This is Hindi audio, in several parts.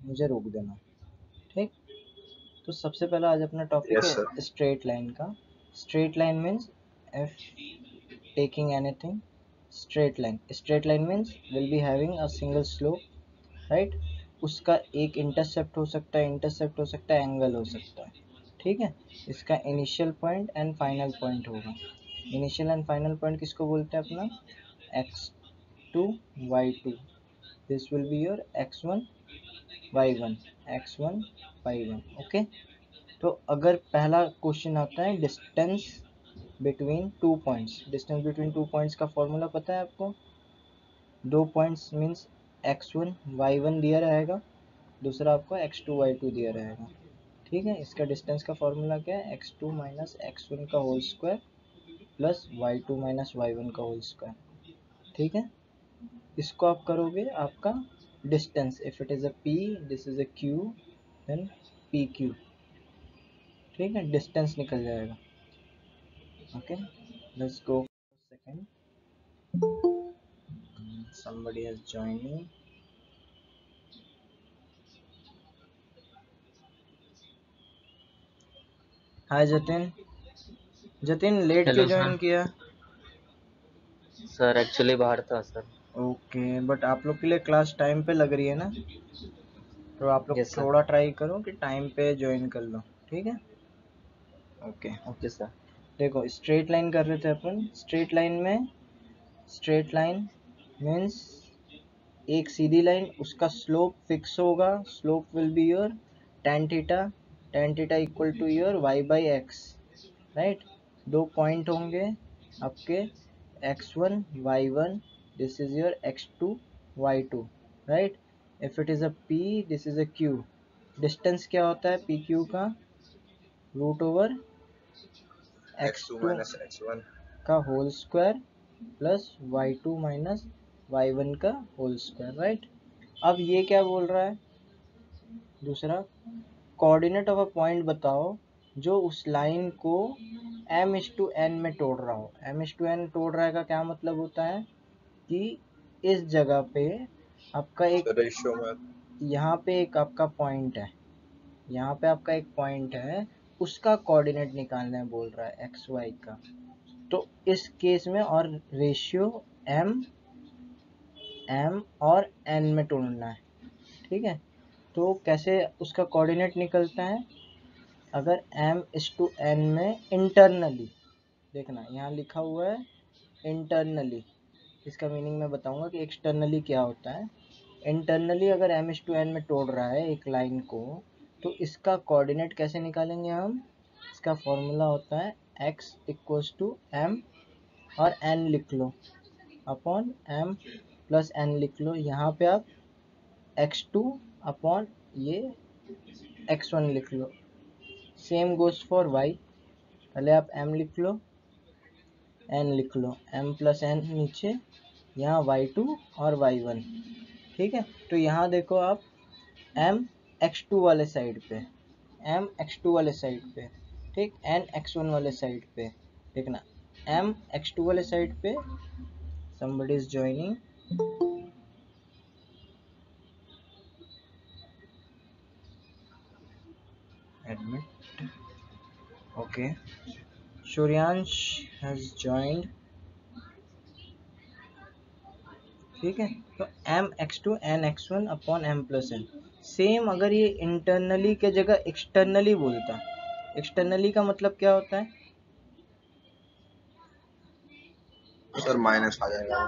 मुझे रोक देना ठीक? तो सबसे पहला आज अपना टॉपिक Yes, है स्ट्रेट लाइन का। Straight line means if taking anything straight line straight line means will be having a single slope right उसका एक इंटरसेप्ट हो सकता है इंटरसेप्ट हो सकता है एंगल हो सकता है ठीक है? इसका initial point and final point होगा। इनिशियल एंड फाइनल पॉइंट किसको बोलते हैं अपना? X two Y two this will be your X one Y one X one Y one okay तो अगर पहला क्वेश्चन आता है distance between two points distance between two points का फॉर्मूला पता है आपको? दो points means X one Y one दिया रहेगा, दूसरा आपको एक्स टू वाई टू दिया रहेगा। ठीक है? इसका डिस्टेंस का फॉर्मूला क्या है? X two minus X one का whole square plus Y two minus Y one का होल स्क्वायर ठीक है? इसको आप करोगे आपका if it is a P this is a Q then P Q ठीक है? डिस्टेंस निकल जाएगा। Okay let's go second somebody has joined me. Hi Jatin Jatin late क्यों. ज्वाइन किया? सर एक्चुअली बाहर था सर ओके बट आप लोग के लिए क्लास टाइम पे लग रही है ना? तो आप लोग Yes, थोड़ा ट्राई करो कि टाइम पे ज्वाइन कर लो ठीक है? ओके। ओके सर देखो स्ट्रेट लाइन कर रहे थे अपन। स्ट्रेट लाइन में स्ट्रेट लाइन मीन्स एक सीधी लाइन उसका स्लोप फिक्स होगा। Slope will be your tan theta tan theta equal to your y by X right दो पॉइंट होंगे आपके। x1 y1 this is your x2 y2 right if it is a p this is a q. क्या होता है पी क्यू का? Root over x2 minus x1 का whole square plus Y two minus Y one का होल स्क्वायर राइट अब ये क्या बोल रहा है? दूसरा कोऑर्डिनेट ऑफ़ अ पॉइंट बताओ जो उस लाइन को एम इज़ टू एन में तोड़ रहा हो। एम इज़ टू एन तोड़ रहा है का क्या मतलब होता है? कि इस जगह पे आपका एक रेशियो में। यहाँ पे एक आपका पॉइंट है। यहाँ पे आपका एक पॉइंट है। उसका कोऑर्डिनेट निकालना है बोल रहा है एक्स वाई का। तो इस केस में और रेशियो एम एम और एन में तोड़ना है। ठीक है? तो कैसे उसका कोऑर्डिनेट निकलता है? अगर एम इस टू एन में इंटरनली देखना यहाँ लिखा हुआ है इंटरनली इसका मीनिंग मैं बताऊँगा कि एक्सटर्नली क्या होता है। इंटरनली अगर एम एस टू एन में तोड़ रहा है एक लाइन को तो इसका कोऑर्डिनेट कैसे निकालेंगे हम? इसका फॉर्मूला होता है एक्स इक्वल्स टू एम और एन लिख लो। अपॉन एम प्लस एन लिख लो। यहाँ पे आप एक्स टू अपॉन ये एक्स वन लिख लो। सेम गोज फॉर वाई पहले आप एम लिख लो। N लिख लो। एम प्लस एन नीचे, यहाँ वाई टू और वाई वन ठीक है? तो यहाँ देखो आप एम एक्स टू वाले साइड पे एम एक्स टू वाले साइड पे, ठीक? एन एक्स वन वाले साइड पे देखना एम एक्स टू वाले साइड पे, somebody is joining admit okay Shuryansh has joined. ठीक है? तो M X two N X one upon M plus N same अगर ये इंटरनली के जगह एक्सटर्नली बोलता एक्सटर्नली का मतलब क्या होता है? सर माइनस आ जाएगा।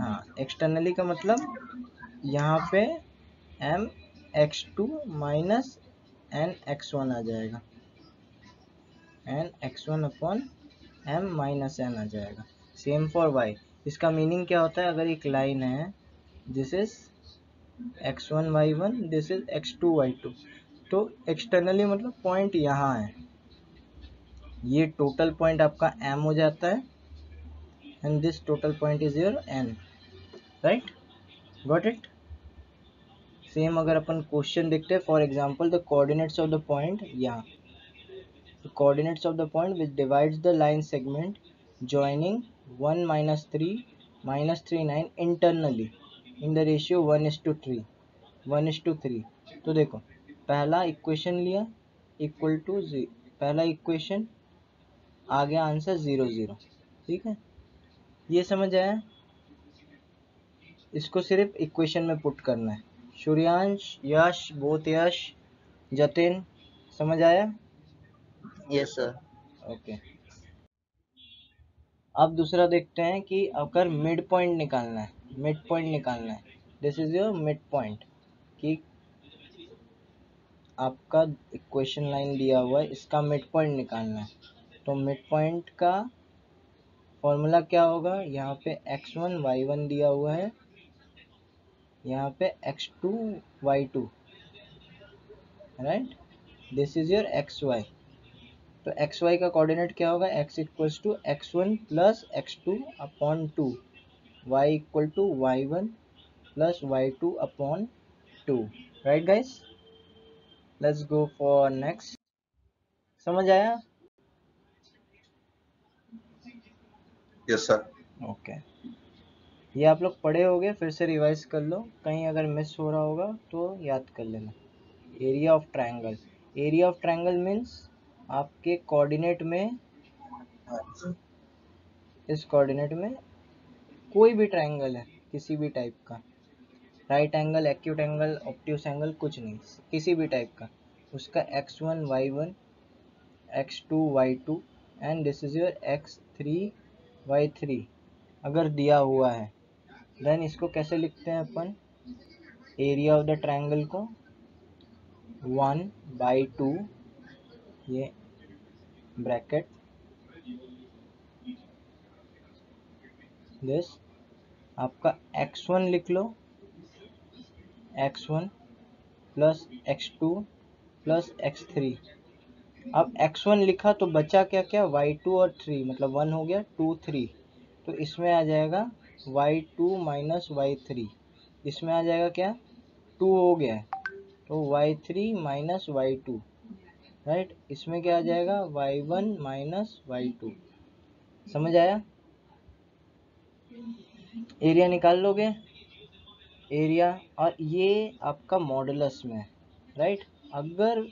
हाँ एक्सटर्नली का मतलब यहाँ पे M X two minus N X one आ जाएगा। N X one upon M minus N आ जाएगा। सेम फॉर वाई इसका मीनिंग क्या होता है? अगर एक लाइन है this is X one Y one this is X two Y two तो एक्सटर्नली मतलब पॉइंट यहाँ है। ये टोटल पॉइंट आपका एम हो जाता है, and this total point is your N right got it same अगर अपन क्वेश्चन देखते हैं for example the coordinates of the point यहाँ। The coordinates of the point which divides the line segment joining 1 minus 3 minus 3 9 internally in the ratio 1 is to 3 one is two three तो देखो पहला इक्वेशन लिया इक्वल टू पहला इक्वेशन आ गया आंसर ज़ीरो ज़ीरो ठीक है ये समझ आया इसको सिर्फ़ इक्वेशन में पुट करना है सूर्यांश यश बोत यश जतिन समझ आया यस सर ओके अब दूसरा देखते हैं कि अगर मिड पॉइंट निकालना है। मिड पॉइंट निकालना है। This is your mid point कि आपका इक्वेशन लाइन दिया हुआ है, इसका मिड पॉइंट निकालना है। तो मिड पॉइंट का फॉर्मूला क्या होगा? यहाँ पे एक्स वन वाई वन दिया हुआ है। यहाँ पे X two Y two right this is your X Y तो एक्स वाई का कोऑर्डिनेट क्या होगा? X equals to X one plus X two upon two Y equal to Y one plus Y two upon two right guys let's go for next समझ आया? यस सर ओके ये आप लोग पढ़े होगे फिर से रिवाइज कर लो। कहीं अगर मिस हो रहा होगा तो याद कर लेना। Area of triangle area of triangle means आपके कोऑर्डिनेट में, इस कोऑर्डिनेट में कोई भी ट्रायंगल है, किसी भी टाइप का। Right angle acute angle obtuse angle कुछ नहीं, किसी भी टाइप का। उसका X one Y one X two Y two and this is your X three Y three अगर दिया हुआ है देन इसको कैसे लिखते हैं अपन? एरिया ऑफ़ द ट्रायंगल को वन बाई टू ये ब्रैकेट दिस आपका x1 लिख लो. X1 plus X two plus X three अब x1 लिखा तो बचा क्या क्या? Y2 और 3 मतलब 1 हो गया 2 3 तो इसमें आ जाएगा y2 माइनस वाई थ्री इसमें आ जाएगा क्या? 2 हो गया. तो y3 minus Y two right इसमें क्या आ जाएगा? Y one minus Y two समझ आया? एरिया निकाल लोगे? एरिया और ये आपका मॉडलस में राइट अगर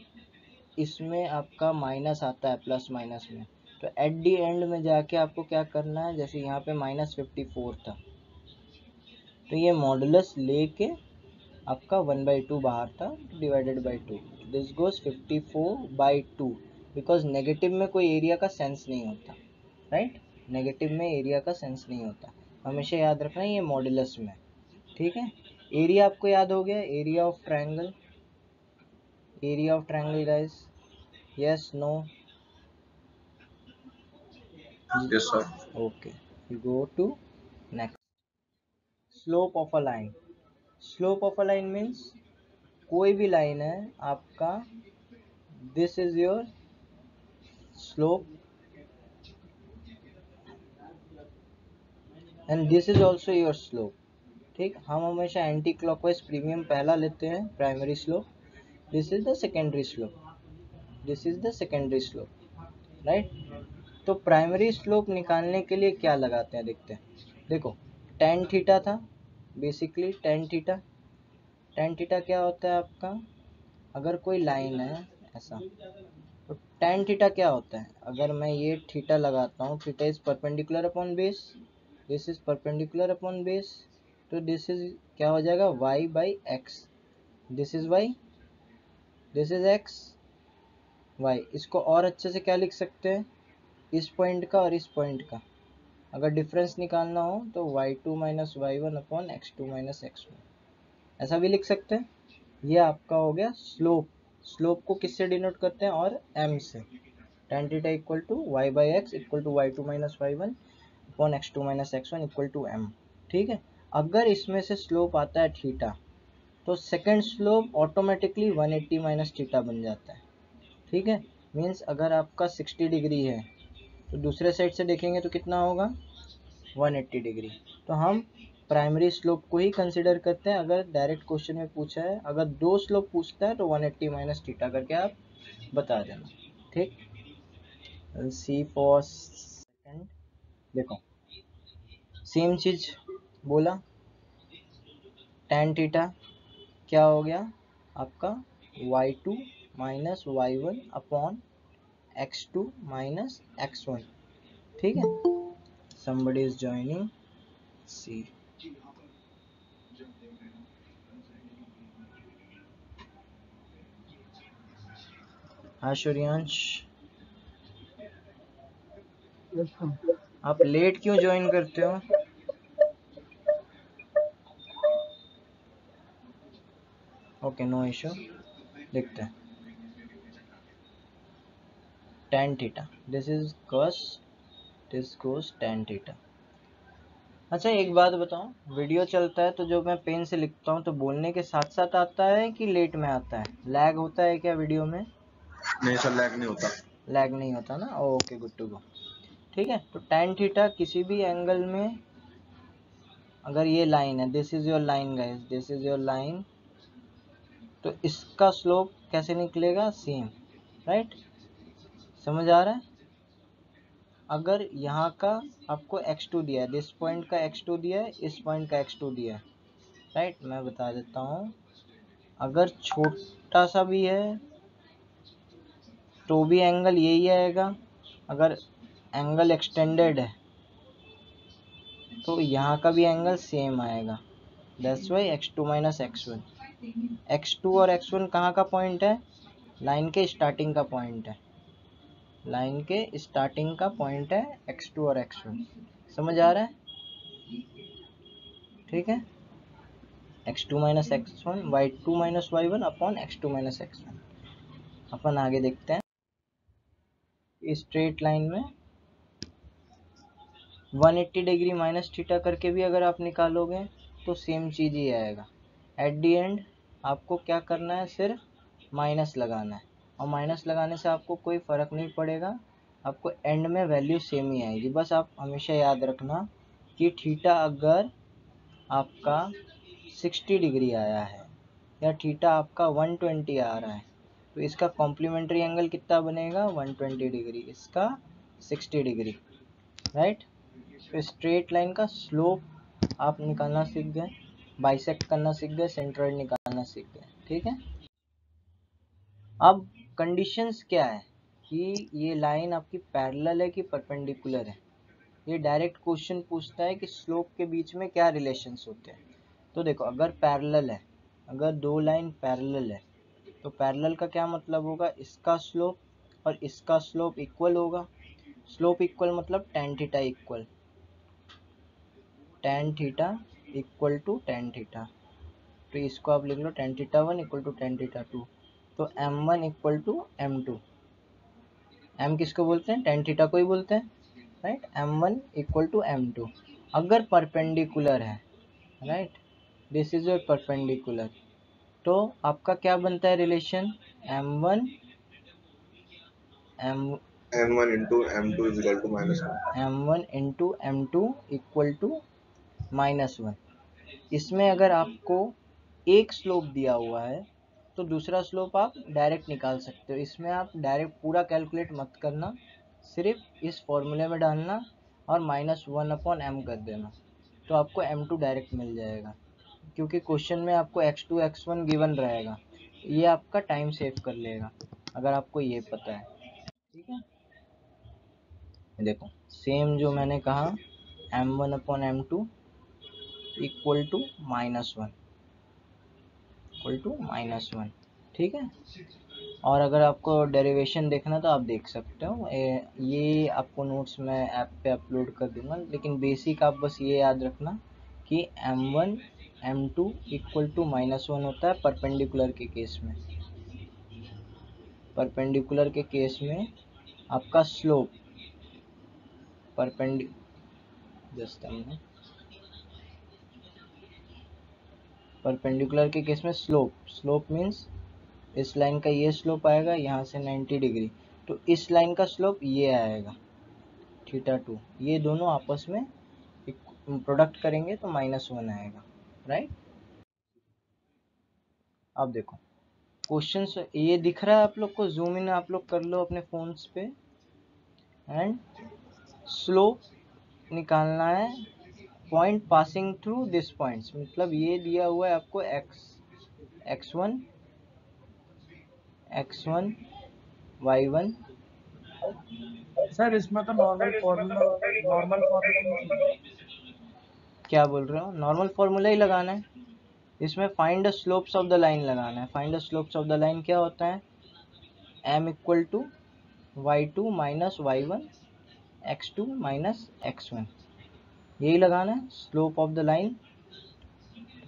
इसमें आपका माइनस आता है प्लस माइनस में तो एट दी एंड में जाके आपको क्या करना है? जैसे यहाँ पे माइनस फिफ्टी फोर था तो ये मॉडलस लेके आपका वन बाई टू बाहर था divided by two this goes fifty four by two because negative में कोई एरिया का सेंस नहीं होता राइट right? नेगेटिव में एरिया का सेंस नहीं होता। हमेशा याद रखना ये मॉडुलस में। ठीक है? एरिया आपको याद हो गया? Area of triangle area of triangle guys yes no yes sir. Okay. You go to next. Slope of a line. Slope of a line means कोई भी लाइन है आपका this is your slope and this is also your slope ठीक? हम हमेशा एंटी क्लॉकवाइज प्रीमियम पहला लेते हैं primary slope this is the secondary slope. This is the secondary slope. Right तो प्राइमरी स्लोप निकालने के लिए क्या लगाते हैं? देखते हैं। देखो टेन थीटा था basically tan theta tan theta क्या होता है आपका? अगर कोई लाइन है, ऐसा। तो टेन थीटा क्या होता है? अगर मैं ये थीटा लगाता हूँ theta is perpendicular upon base this is perpendicular upon base तो दिस इज़ क्या हो जाएगा? Y by X this is Y this is X Y इसको और अच्छे से क्या लिख सकते हैं? इस पॉइंट का और इस पॉइंट का। अगर डिफरेंस निकालना हो तो Y two minus Y one upon X two minus X one ऐसा भी लिख सकते हैं। ये आपका हो गया स्लोप स्लोप को किससे डिनोट करते हैं? और एम से। Tan theta equal to Y by X equal to Y two minus Y one upon X two minus X one equal to M ठीक है? अगर इसमें से स्लोप आता है थीटा तो second slope automatically 180 eighty minus theta बन जाता है। ठीक है? मीन्स अगर आपका 60 डिग्री है तो दूसरे साइड से देखेंगे तो कितना होगा? 180 डिग्री तो हम प्राइमरी स्लोप को ही कंसिडर करते हैं। अगर डायरेक्ट क्वेश्चन में पूछा है, अगर दो स्लोप पूछता है तो 180 एट्टी माइनस टीटा करके आप बता देना। ठीक? सी फॉर सेकेंड देखो सेम चीज़ बोला। टेन थीटा क्या हो गया? आपका Y two minus Y one upon X two minus X one ठीक है? Somebody is joining. See हाँ सूर्यांश आप लेट क्यों ज्वाइन करते हो? ओके नो इशू देखते हैं। tan theta this is cos this goes tan theta अच्छा एक बात बताओ वीडियो चलता है तो जो मैं पेन से लिखता हूँ तो बोलने के साथ साथ आता है कि लेट में आता है? लैग होता है क्या वीडियो में? नहीं सर लैग नहीं होता। लैग नहीं होता ना? ओके गुड टू गो ठीक है? तो tan थीटा किसी भी एंगल में, अगर ये लाइन है this is your line guys this is your line तो इसका स्लोप कैसे निकलेगा? सेम राइट समझ आ रहा है? अगर यहाँ का आपको x2 दिया है दिस पॉइंट का x2 दिया है, इस पॉइंट का x2 दिया है राइट मैं बता देता हूँ। अगर छोटा सा भी है तो भी एंगल यही आएगा। अगर एंगल एक्सटेंडेड है तो यहाँ का भी एंगल सेम आएगा। दस y x two minus x one x two और एक्स वन कहाँ का पॉइंट है? लाइन के स्टार्टिंग का पॉइंट है। लाइन के स्टार्टिंग का पॉइंट है एक्स टू और एक्स वन समझ आ रहा है? ठीक है? X two minus x one y two minus y one upon x two minus x one अपन आगे देखते हैं। स्ट्रेट लाइन में। 180 डिग्री माइनस थीटा करके भी अगर आप निकालोगे तो सेम चीज़ ही आएगा। एट दी एंड आपको क्या करना है? सिर्फ़ माइनस लगाना है। और माइनस लगाने से आपको कोई फ़र्क नहीं पड़ेगा। आपको एंड में वैल्यू सेम ही आएगी। बस आप हमेशा याद रखना कि थीटा अगर आपका 60 डिग्री आया है, या थीटा आपका 120 आ रहा है तो इसका कॉम्प्लीमेंट्री एंगल कितना बनेगा? 120 डिग्री इसका 60 डिग्री राइट तो स्ट्रेट लाइन का स्लोप आप निकालना सीख गए। बाइसेक्ट करना सीख गए सेंट्रोइड निकालना सीख गए। ठीक है? अब कंडीशंस क्या है? कि ये लाइन आपकी पैरेलल है कि परपेंडिकुलर है? ये डायरेक्ट क्वेश्चन पूछता है कि स्लोप के बीच में क्या रिलेशंस होते हैं? तो देखो, अगर पैरेलल है, अगर दो लाइन पैरेलल है तो पैरेलल का क्या मतलब होगा? इसका स्लोप और इसका स्लोप इक्वल होगा। स्लोप इक्वल मतलब tan theta equal tan theta equal to tan theta तो इसको आप लिख लो tan theta one equal to tan theta two तो m one equal to m two m किसको बोलते हैं? टेन थीटा को ही बोलते हैं। Right m one equal to m two अगर परपेंडिकुलर है right this is your perpendicular तो आपका क्या बनता है relation m one m m one into m two is equal to minus one m one into m two equal to minus one इसमें अगर आपको एक स्लोप दिया हुआ है तो दूसरा स्लोप आप डायरेक्ट निकाल सकते हो। इसमें आप डायरेक्ट पूरा कैलकुलेट मत करना। सिर्फ़ इस फॉर्मूले में डालना और माइनस वन अपॉन एम कर देना। तो आपको एम टू डायरेक्ट मिल जाएगा। क्योंकि क्वेश्चन में आपको x two x one given रहेगा। ये आपका टाइम सेव कर लेगा, अगर आपको ये पता है। ठीक है? देखो सेम जो मैंने कहा m one upon m two equal to minus one equal to minus one ठीक है? और अगर आपको डेरिवेशन देखना तो आप देख सकते हो। ये आपको नोट्स में ऐप पे अपलोड कर दूँगा, लेकिन बेसिक आप बस ये याद रखना कि m one m two equal to minus one होता है परपेंडिकुलर के केस में। परपेंडिकुलर के केस में आपका स्लोप परपेंडि जस्ट हमने परपेंडिकुलर के केस में स्लोप स्लोप मीन्स इस लाइन का ये स्लोप आएगा, यहाँ से 90 डिग्री तो इस लाइन का स्लोप ये आएगा थीटा टू ये दोनों आपस में प्रोडक्ट करेंगे तो माइनस वन आएगा। राइट अब देखो। क्वेश्चन ये दिख रहा है आप लोग को? जूम इन आप लोग कर लो अपने फोन्स पे। एंड स्लोप निकालना है। Point passing through this points मतलब ये दिया हुआ है आपको x x one x one y one sir इसमें तो नॉर्मल फॉर्मूला नॉर्मल फॉर्मूला क्या बोल रहे हो? नॉर्मल फॉर्मूला ही लगाना है। इसमें find the slopes of the line लगाना है। Find the slopes of the line क्या होता है? M equal to y two minus y one x two minus x one यही लगाना है। स्लोप ऑफ़ द लाइन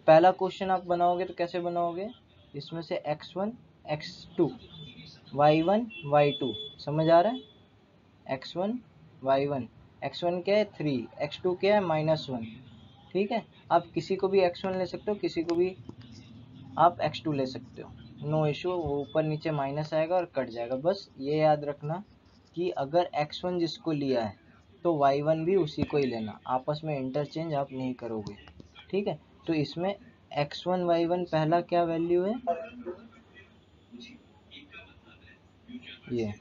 पहला क्वेश्चन आप बनाओगे तो कैसे बनाओगे? इसमें से x one x two y one y two समझ आ रहा है? X one y one x one क्या है? थ्री एक्स टू क्या है? माइनस वन ठीक है? आप किसी को भी एक्स वन ले सकते हो, किसी को भी आप एक्स टू ले सकते हो। नो इशू वो ऊपर नीचे माइनस आएगा और कट जाएगा। बस ये याद रखना कि अगर एक्स वन जिसको लिया है तो वाई वन भी उसी को ही लेना। आपस में इंटरचेंज आप नहीं करोगे। ठीक है? तो इसमें एक्स वन वाई वन पहला क्या वैल्यू है? ये।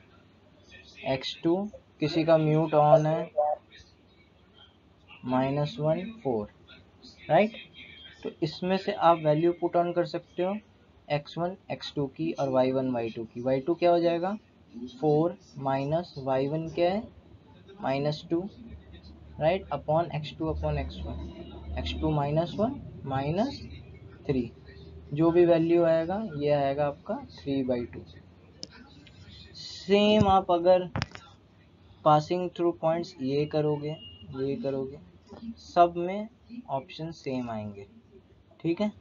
एक्स टू किसी का म्यूट ऑन है। माइनस वन फोर राइट तो इसमें से आप वैल्यू पुट ऑन कर सकते हो एक्स वन एक्स टू की और वाई वन वाई टू की। वाई टू क्या हो जाएगा? फोर माइनस वाई वन क्या है? Minus two right upon x two upon x one x two minus one minus three जो भी वैल्यू आएगा, ये आएगा आपका थ्री बाई टू सेम आप अगर पासिंग थ्रू पॉइंट्स ये करोगे ये करोगे, सब में ऑप्शन सेम आएँगे। ठीक है?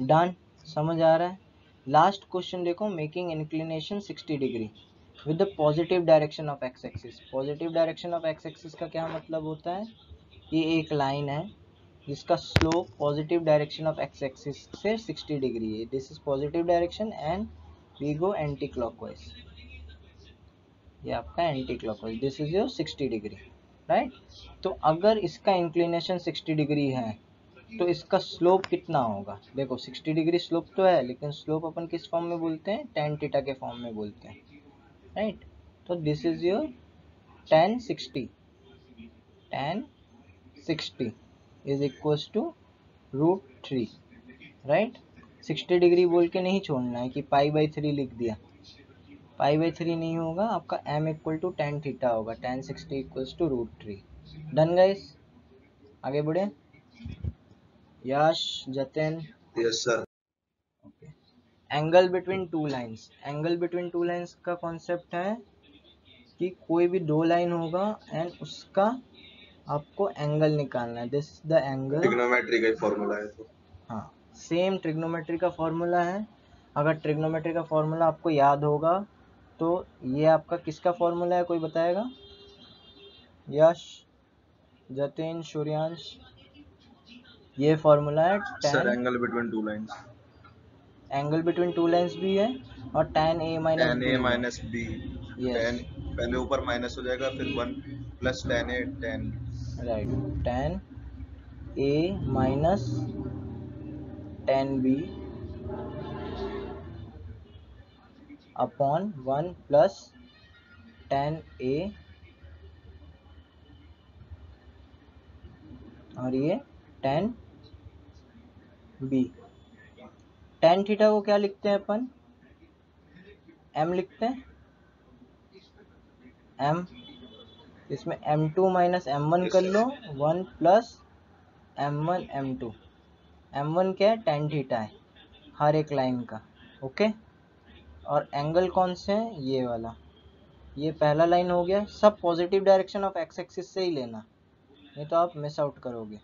डन समझ आ रहा है? लास्ट क्वेश्चन देखो making inclination 60 degree with the positive direction of x axis positive direction of x axis का क्या मतलब होता है? ये एक लाइन है जिसका slope positive direction of x axis से 60 डिग्री है। This is positive direction and we go anti clockwise ये आपका anti clockwise this is your 60 degree right तो अगर इसका इंक्लिनेशन 60 डिग्री है तो इसका स्लोप कितना होगा? देखो 60 डिग्री स्लोप तो है, लेकिन स्लोप अपन किस फॉर्म में बोलते हैं? टेन टीटा के फॉर्म में बोलते हैं। राइट तो this is your tan sixty tan sixty is equal to root three right sixty degree बोल के नहीं छोड़ना है कि पाई बाई थ्री लिख दिया। पाई बाई थ्री नहीं होगा आपका m equal to tan theta होगा tan sixty equals to root three done guys आगे बढ़े। Yash Jatin. Yes sir okay angle between two lines angle between two lines का कॉन्सेप्ट है कि कोई भी दो लाइन होगा एंड उसका आपको एंगल निकालना है। दिस द एंगल ट्रिग्नोमेट्री का फॉर्मूला है तो। हाँ सेम ट्रिग्नोमेट्री का फॉर्मूला है। अगर ट्रिग्नोमेट्री का फॉर्मूला आपको याद होगा तो ये आपका किसका फॉर्मूला है कोई बताएगा? यश जतिन सूर्यांश। ये फॉर्मूला है sir angle between two lines angle between two lines भी है और tan A minus tan A minus B Yes. Tan पहले ऊपर माइनस हो जाएगा फिर one plus tan A tan right tan A minus tan B upon one plus tan A. और ये टेन बी। टेन थीटा को क्या लिखते हैं अपन? एम लिखते हैं। एम इसमें m two minus m one कर लो। One plus m one m two m one क्या है? टेन थीटा है। हर एक लाइन का। ओके? और एंगल कौन से हैं? ये वाला। ये पहला लाइन हो गया। सब positive direction of x axis से ही लेना। नहीं तो आप मिस आउट करोगे।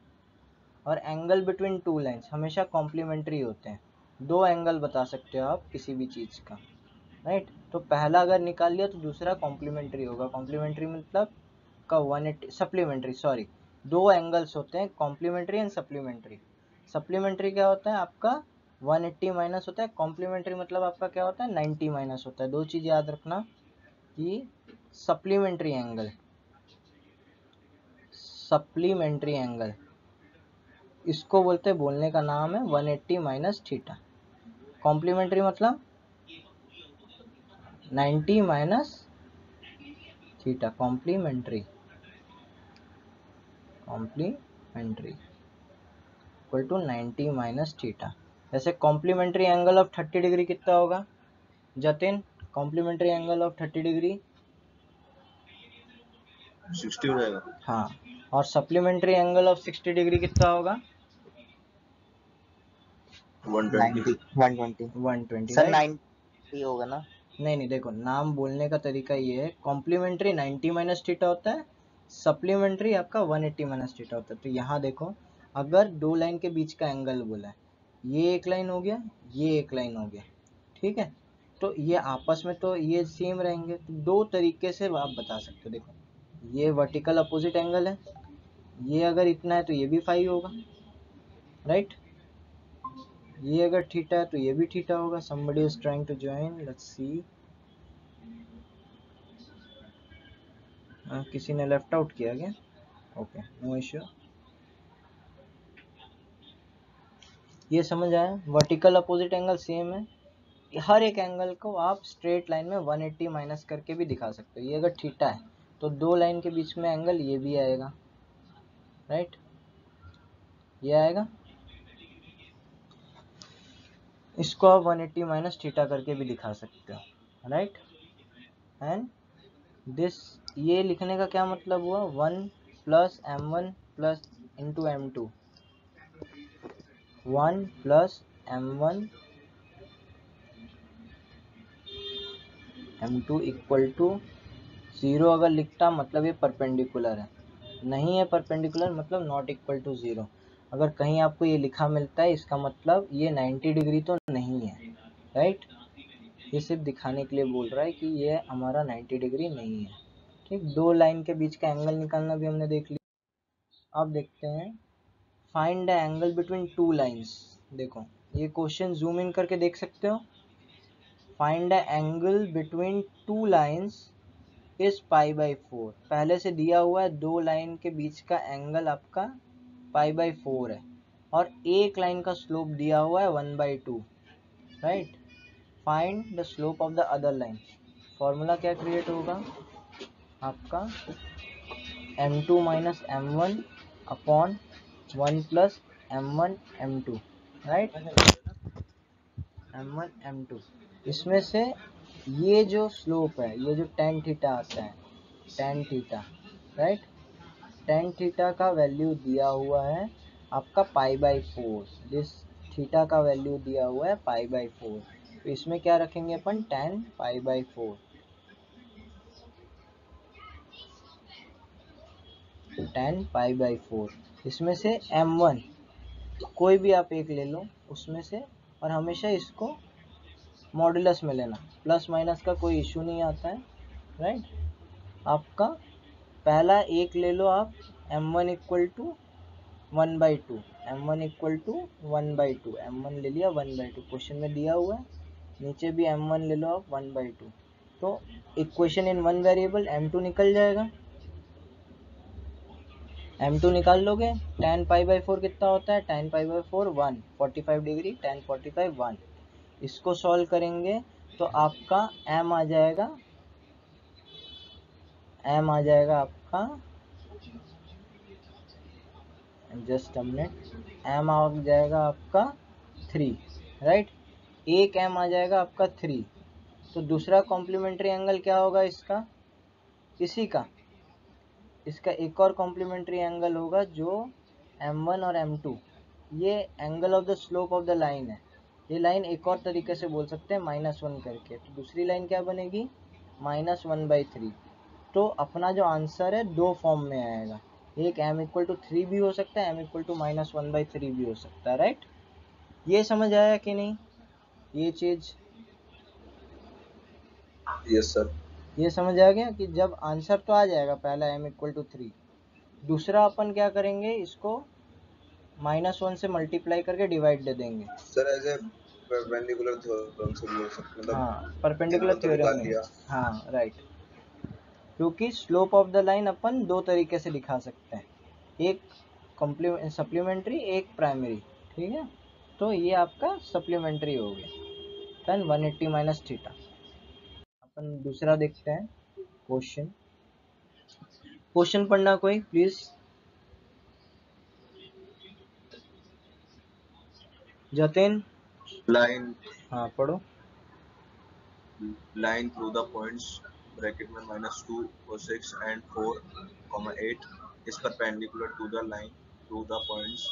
और एंगल बिटवीन टू लाइंस हमेशा कॉम्प्लीमेंट्री होते हैं। दो एंगल बता सकते हो आप किसी भी चीज़ का। राइट तो पहला अगर निकाल लिया तो दूसरा कॉम्प्लीमेंट्री होगा। कॉम्प्लीमेंट्री मतलब का वन सप्लीमेंट्री सॉरी दो एंगल्स होते हैं कॉम्प्लीमेंट्री एंड सप्लीमेंट्री सप्लीमेंट्री क्या होता है? आपका 180 माइनस होता है कॉम्प्लीमेंट्री मतलब आपका क्या होता है 90 माइनस होता है। दो चीज़ याद रखना कि सप्लीमेंट्री एंगल सप्लीमेंट्री एंगल इसको बोलते बोलने का नाम है 180 माइनस थीटा। कॉम्प्लीमेंट्री मतलब 90 minus theta complementary complementary equal to 90 minus theta. जैसे complementary angle of thirty degree कितना होगा? Jatin complementary angle of thirty degree sixty हो जाएगा। हाँ और supplementary angle of sixty degree कितना होगा? वन ट्वेंटी 90 120 सर 90 होगा ना? नहीं नहीं देखो नाम बोलने का तरीका ये है कॉम्प्लीमेंट्री 90 माइनस थीटा होता है सप्लीमेंट्री आपका 180 माइनस थीटा होता है। तो यहाँ देखो अगर दो लाइन के बीच का एंगल बोला है ये एक लाइन हो गया ये एक लाइन हो गया ठीक है? तो ये आपस में तो ये सेम रहेंगे। तो दो तरीके से आप बता सकते हो देखो। ये वर्टिकल अपोजिट एंगल है ये अगर इतना है तो ये भी फाइव होगा राइट ये अगर थीटा है तो ये भी थीटा होगा। Somebody is trying to join let's see uh, किसी ने लेफ़्ट आउट किया क्या? ओके नो इश्यू ये समझ आया? वर्टिकल अपोजिट एंगल सेम है। हर एक एंगल को आप स्ट्रेट लाइन में 180 माइनस करके भी दिखा सकते हो। ये अगर थीटा है तो दो लाइन के बीच में एंगल ये भी आएगा। राइट ये आएगा। इसको आप 180 माइनस थीटा करके भी दिखा सकते हो। राइट एंड दिस ये लिखने का क्या मतलब हुआ? One plus m one plus into m two one plus m one m two equal to zero अगर लिखता मतलब ये परपेंडिकुलर है। नहीं है परपेंडिकुलर मतलब नॉट इक्वल टू ज़ीरो अगर कहीं आपको ये लिखा मिलता है, इसका मतलब ये 90 डिग्री तो नहीं है राइट ये सिर्फ़ दिखाने के लिए बोल रहा है कि ये हमारा 90 डिग्री नहीं है। ठीक, दो लाइन के बीच का एंगल निकालना भी हमने देख लिया। अब देखते हैं। Find the angle between two lines देखो, ये क्वेश्चन जूम इन करके देख सकते हो। Find the angle between two lines is pi by four पहले से दिया हुआ है, दो लाइन के बीच का एंगल आपका पाई बाई फोर है। और एक लाइन का स्लोप दिया हुआ है one by two right find the slope of the other line formula क्या क्रिएट होगा? आपका m two minus m one upon one plus m one m two right m one m two इसमें से ये जो स्लोप है, ये जो टेन थीटा आता है tan theta right tan theta का वैल्यू दिया हुआ है आपका pi by four this theta का वैल्यू दिया हुआ है पाई बाई फोर तो इसमें क्या रखेंगे अपन? Tan pi by four tan pi by four इसमें से एम वन कोई भी आप एक ले लो उसमें से, और हमेशा इसको मॉडुलस में लेना। प्लस माइनस का कोई इशू नहीं आता है राइट आपका पहला एक ले लो आप m one equal to one by two m one equal to one by two m one ले लिया वन बाई टू क्वेश्चन में दिया हुआ है, नीचे भी एम वन ले लो आप वन बाई टू तो equation in one variable m two निकल जाएगा। एम टू निकाल लोगे टेन पाई बाई फोर कितना होता है? Tan pi by four one forty five degree tan forty five one इसको सॉल्व करेंगे तो आपका एम आ जाएगा। एम आ जाएगा आपका। जस्ट मिनट एम आ जाएगा आपका थ्री राइट एक एम आ जाएगा आपका थ्री तो दूसरा कॉम्प्लीमेंट्री एंगल क्या होगा इसका? इसी का. इसका एक और कॉम्प्लीमेंट्री एंगल होगा जो m1 और m2 ये angle of the slope of the line है। ये लाइन एक और तरीके से बोल सकते हैं माइनस वन करके। तो दूसरी लाइन क्या बनेगी? माइनस वन बाई थ्री तो अपना जो आंसर है, दो फॉर्म में आएगा। एक m इक्वल टू थ्री भी हो सकता है, m equal to minus one by three भी हो सकता है राइट ये समझ आया कि नहीं? ये चीज़? यस सर ये समझ आ गया कि जब आंसर तो आ जाएगा पहला एम इक्वल टू थ्री दूसरा अपन क्या करेंगे इसको माइनस वन से मल्टीप्लाई करके डिवाइड दे देंगे। Sir as a perpendicular theorem से बोल सकते मतलब हाँ परपेंडिकुलर मतलब थ्योरम में हाँ। राइट क्योंकि स्लोप ऑफ़ द लाइन अपन दो तरीके से दिखा सकते हैं। एक सप्लीमेंट्री एक प्राइमरी ठीक है? तो ये आपका सप्लीमेंट्री हो गया। देन 180 एट्टी माइनस थीटा अपन दूसरा देखते हैं। क्वेश्चन क्वेश्चन पढ़ना कोई प्लीज़ जतिन? लाइन हाँ पढ़ो। Line through the points bracket में माइनस टू और six and four comma eight is perpendicular to the line through the points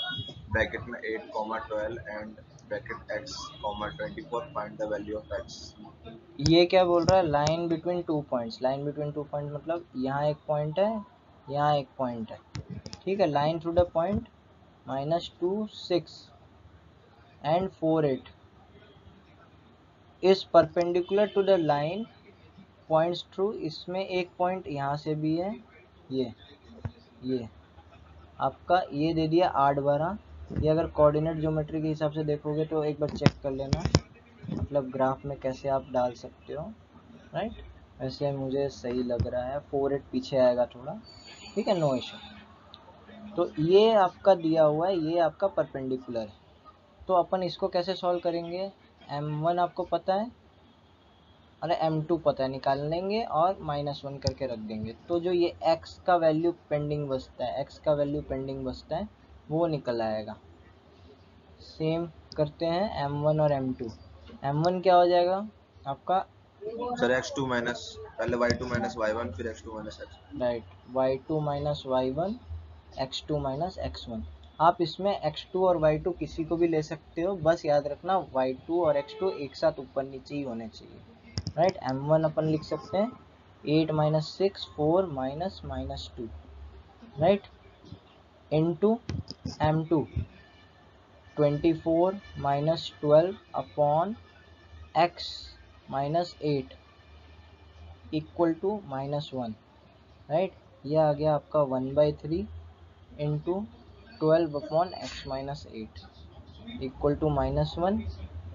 bracket में eight comma twelve and x, comma twenty four find the value of x. ये क्या बोल रहा है? Line between two points line between two point मतलब यहाँ एक पॉइंट है, यहाँ एक पॉइंट है. ठीक है? Line through the point minus two six and four eight is perpendicular to the line points through इसमें एक पॉइंट यहाँ से भी है, ये ये. आपका ये दे दिया आठ बारह. ये अगर कोऑर्डिनेट ज्योमेट्री के हिसाब से देखोगे तो एक बार चेक कर लेना मतलब ग्राफ में कैसे आप डाल सकते हो राइट वैसे मुझे सही लग रहा है फोर एट पीछे आएगा थोड़ा, ठीक है? नो इशू तो ये आपका दिया हुआ है, ये आपका परपेंडिकुलर है। तो अपन इसको कैसे सॉल्व करेंगे? एम वन आपको पता है और m2 पता है, निकाल लेंगे और माइनस वन करके रख देंगे। तो जो ये एक्स का वैल्यू पेंडिंग बचता है एक्स का वैल्यू पेंडिंग बचता है वो निकल आएगा। सेम करते हैं m1 और m2 m1 क्या हो जाएगा? आपका सर x टू माइनस पहले y two minus y one फिर x two minus x right y2 minus y one x two minus x one आप इसमें x2 और y2 किसी को भी ले सकते हो बस याद रखना y2 और x2 एक साथ ऊपर नीचे ही होने चाहिए। राइट m1 अपन लिख सकते हैं। Eight minus six four minus minus two right into m two twenty four minus twelve upon x minus eight equal to minus one right ये आ गया आपका one by three into twelve upon x minus eight equal to minus one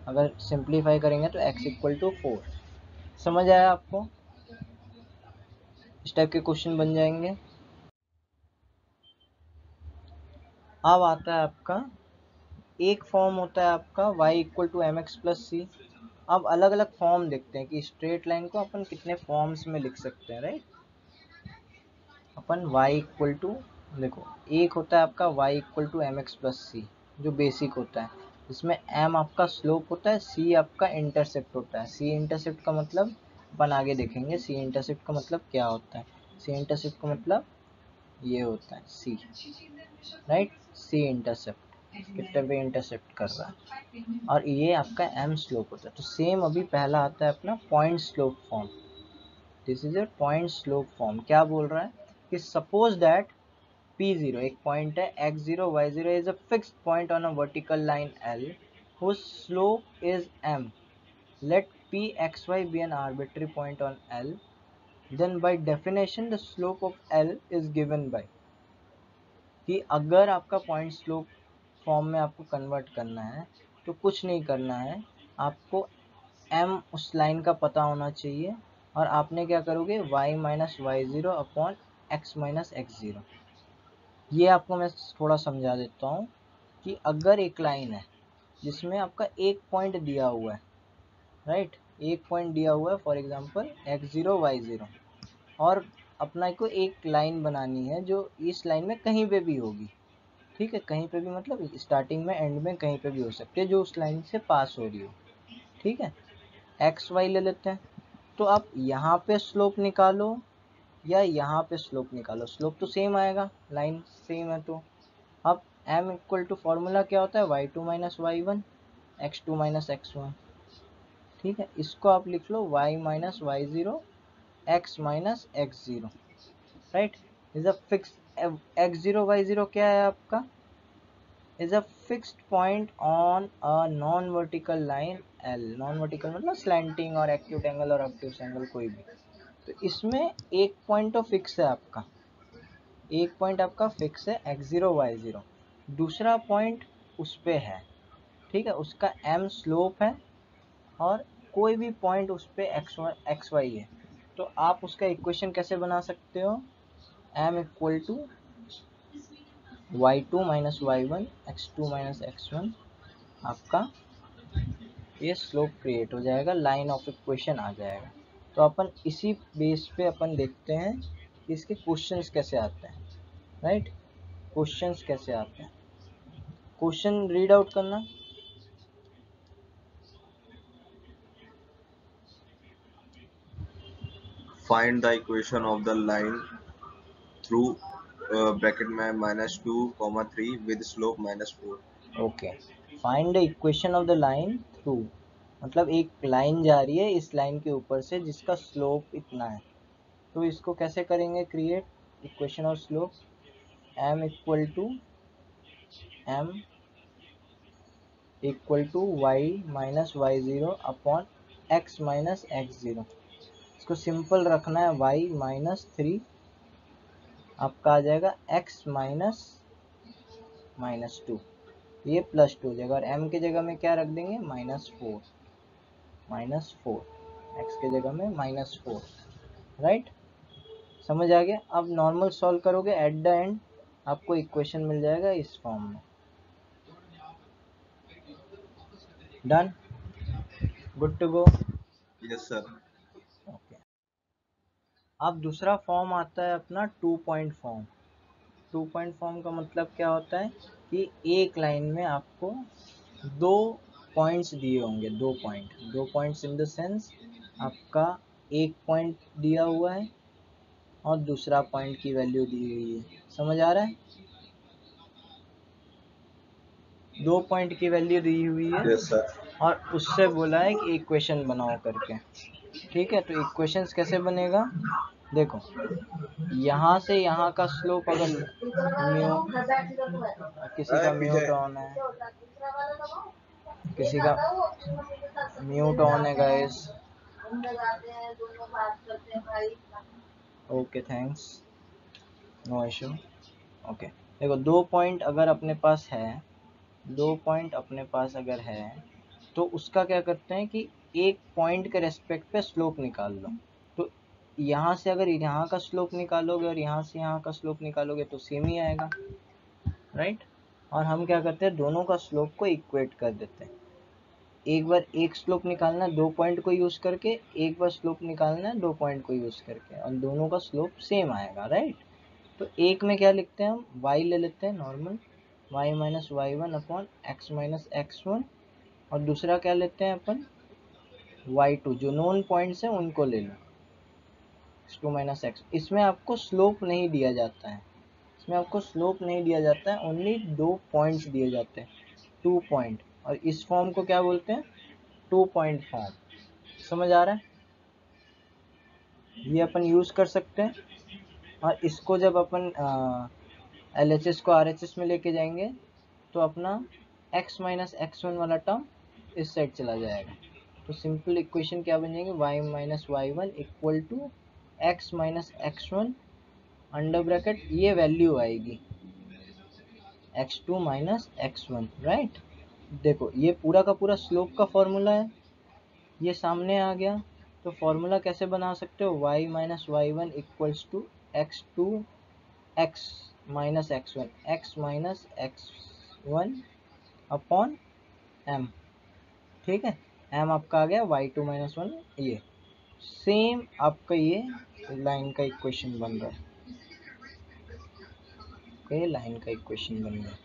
अगर सिंप्लीफाई करेंगे तो एक्स इक्वल टू फोर समझ आया आपको? इस टाइप के क्वेश्चन बन जाएँगे। अब आता है आपका, एक फॉर्म होता है आपका y equal to m x plus c अब अलग अलग फॉर्म देखते हैं कि स्ट्रेट लाइन को अपन कितने फॉर्म्स में लिख सकते हैं राइट अपन y इक्वल टू देखो, एक होता है आपका y equal to m x plus c जो बेसिक होता है। इसमें m आपका स्लोप होता है, c आपका इंटरसेप्ट होता है। c इंटरसेप्ट का मतलब अपन आगे देखेंगे, c इंटरसेप्ट का मतलब क्या होता है? c इंटरसेप्ट का मतलब ये होता है, c राइट सी इंटरसेप्ट कितने पे इंटरसेप्ट कर रहा है। और ये आपका एम स्लोप होता है। तो सेम अभी पहला आता है अपना point slope form this is a point slope form क्या बोल रहा है? कि सपोज़ दैट पी एक पॉइंट है x zero y zero is a fix point on a vertical line L who slope is m let P x y be an arbitrary point on L then by definition the slope of L is given by कि अगर आपका पॉइंट स्लोप फॉर्म में आपको कन्वर्ट करना है तो कुछ नहीं करना है। आपको एम उस लाइन का पता होना चाहिए और आपने क्या करोगे? Y minus y zero upon x minus x zero ये आपको मैं थोड़ा समझा देता हूँ कि अगर एक लाइन है जिसमें आपका एक पॉइंट दिया हुआ है राइट एक पॉइंट दिया हुआ है for example x zero y zero और अपना को एक लाइन बनानी है जो इस लाइन में कहीं पे भी होगी। ठीक है? कहीं पे भी मतलब स्टार्टिंग में एंड में कहीं पे भी हो सकती है, जो उस लाइन से पास हो रही हो। ठीक है? एक्स वाई ले लेते हैं। तो आप यहाँ पे स्लोप निकालो या यहाँ पे स्लोप निकालो। स्लोप तो सेम आएगा लाइन सेम है तो। अब एम इक्वल टू फार्मूला क्या होता है? Y two minus y one x two minus x one ठीक है? इसको आप लिख लो y minus y zero x minus x zero right is a fix x zero y zero क्या है आपका? Is a fixed point on a non vertical line L non vertical मतलब स्लैंटिंग और एक्यूट एंगल और ऑब्ट्यूस एंगल कोई भी। तो इसमें एक पॉइंट तो फिक्स है आपका। एक पॉइंट आपका फिक्स है एक्स ज़ीरो वाई ज़ीरो दूसरा पॉइंट उस पर है, ठीक है? उसका एम स्लोप है और कोई भी पॉइंट उस पर एक्स एक्स वाई है। तो आप उसका इक्वेशन कैसे बना सकते हो? M equal to y two minus y one x two minus x one आपका ये स्लोप क्रिएट हो जाएगा लाइन ऑफ़ इक्वेशन आ जाएगा। तो अपन इसी बेस पे अपन देखते हैं कि इसके क्वेश्चंस कैसे आते हैं राइट क्वेश्चंस कैसे आते हैं? क्वेश्चन रीड आउट करना। Find the equation of the line through uh, bracket में minus two comma three with slope minus four okay find the equation of the line through मतलब एक लाइन जा रही है इस लाइन के ऊपर से जिसका स्लोप इतना है। तो इसको कैसे करेंगे create equation of slope m equal to m equal to y minus y zero upon x minus x zero इसको सिंपल रखना है वाई माइनस थ्री आपका आ जाएगा एक्स माइनस माइनस टू ये प्लस टू हो जाएगा। और एम की जगह में क्या रख देंगे? Minus four minus four x की जगह में माइनस फोर राइट समझ आ गया? अब नॉर्मल सॉल्व करोगे एट द एंड आपको इक्वेशन मिल जाएगा इस फॉर्म में। Done good to go yes sir अब दूसरा फॉर्म आता है अपना two point form two point form का मतलब क्या होता है कि एक लाइन में आपको दो पॉइंट्स दिए होंगे दो पॉइंट दो पॉइंट्स इन द सेंस आपका एक पॉइंट दिया हुआ है और दूसरा पॉइंट की वैल्यू दी हुई है. समझ आ रहा है? दो पॉइंट की वैल्यू दी हुई है सर और उससे बोला है कि इक्वेशन बनाओ करके. ठीक है तो इक्वेशंस कैसे बनेगा? देखो, यहाँ से यहाँ का स्लोप अगर म्यू किसी का म्यूट ऑन है, किसी का म्यूट ऑन है guys okay thanks no issue okay देखो, दो पॉइंट अगर अपने पास है, दो पॉइंट अपने पास अगर है तो उसका क्या करते हैं कि एक पॉइंट के रेस्पेक्ट पे स्लोप निकाल लो। तो यहाँ से अगर यहाँ का स्लोप निकालोगे और यहाँ से यहाँ का स्लोप निकालोगे तो सेम ही आएगा राइट और हम क्या करते हैं, दोनों का स्लोप को इक्वेट कर देते हैं। एक बार एक स्लोप निकालना दो पॉइंट को यूज़ करके, एक बार स्लोप निकालना दो पॉइंट को यूज़ करके, और दोनों का स्लोप सेम आएगा राइट तो एक में क्या लिखते हैं हम? वाई ले लेते हैं normal y minus y one upon x minus x one और दूसरा क्या लेते हैं अपन? Y2 जो नोन पॉइंट्स हैं, उनको ले लो। X2 माइनस एक्स इसमें आपको स्लोप नहीं दिया जाता है। इसमें आपको स्लोप नहीं दिया जाता है ओनली दो पॉइंट्स दिए जाते हैं। टू पॉइंट और इस फॉर्म को क्या बोलते हैं? टू पॉइंट फॉर्म समझ आ रहा है? ये अपन यूज़ कर सकते हैं। और इसको जब अपन एल एच एस को आर एच एस में लेके जाएँगे तो अपना x माइनस एक्स वन वाला टर्म इस साइड चला जाएगा। तो सिंपल इक्वेशन क्या बन जाएँगे? Y minus y one equal to x minus x one under bracket ये वैल्यू आएगी। X two minus x one right देखो, ये पूरा का पूरा स्लोप का फॉर्मूला है। ये सामने आ गया। तो फॉर्मूला कैसे बना सकते हो? y minus y one equals to x two x minus x one x minus x one upon m ठीक है? एम आपका आ गया वाई टू माइनस वन ये। सेम आपका ये लाइन का इक्वेशन बन रहा है। ये लाइन का इक्वेशन बन रहा है।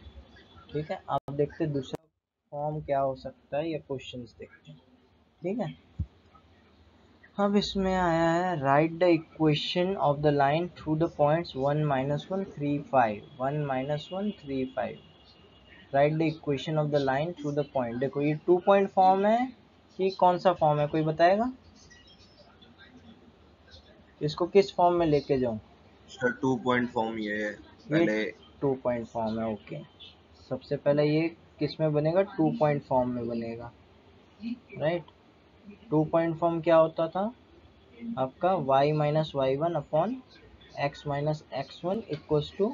ठीक है, आप देखते हैं दूसरा फॉर्म क्या हो सकता है, या क्वेश्चंस देखते हैं। ठीक है? अब इसमें आया है right the equation of the line through the points one minus one three five one minus one three five right the equation of the line through the point देखो, ये टू पॉइंट फॉर्म है कि कौन सा फॉर्म है कोई बताएगा? इसको किस फॉर्म में लेके जाऊँ? सर टू पॉइंट फॉर्म ये है पहले। टू पॉइंट फॉर्म है ओके सबसे पहले ये किसमें बनेगा? टू पॉइंट फॉर्म में बनेगा राइट टू पॉइंट फॉर्म क्या होता था? आपका y minus y one upon x minus x one equals to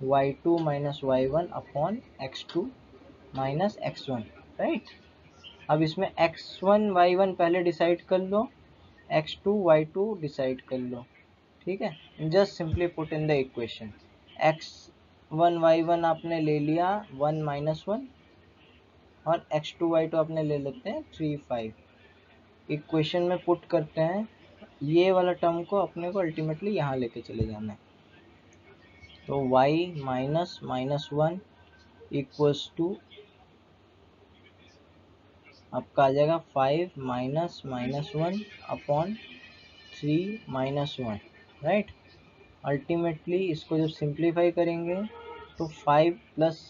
y two minus y one upon x two minus x one right अब इसमें एक्स वन वाई वन पहले डिसाइड कर लो x two y two decide कर लो, ठीक है? Just simply put in the equation x one y one आपने ले लिया वन माइनस वन और एक्स टू वाई टू आपने ले लेते हैं थ्री फाइव इक्वेशन में पुट करते हैं, ये वाला टर्म को अपने को अल्टीमेटली यहाँ लेके चले जाना है. तो y minus minus one equals to आपका आ जाएगा five minus minus one upon three minus one right ultimately इसको जब सिंप्लीफाई करेंगे तो फाइव प्लस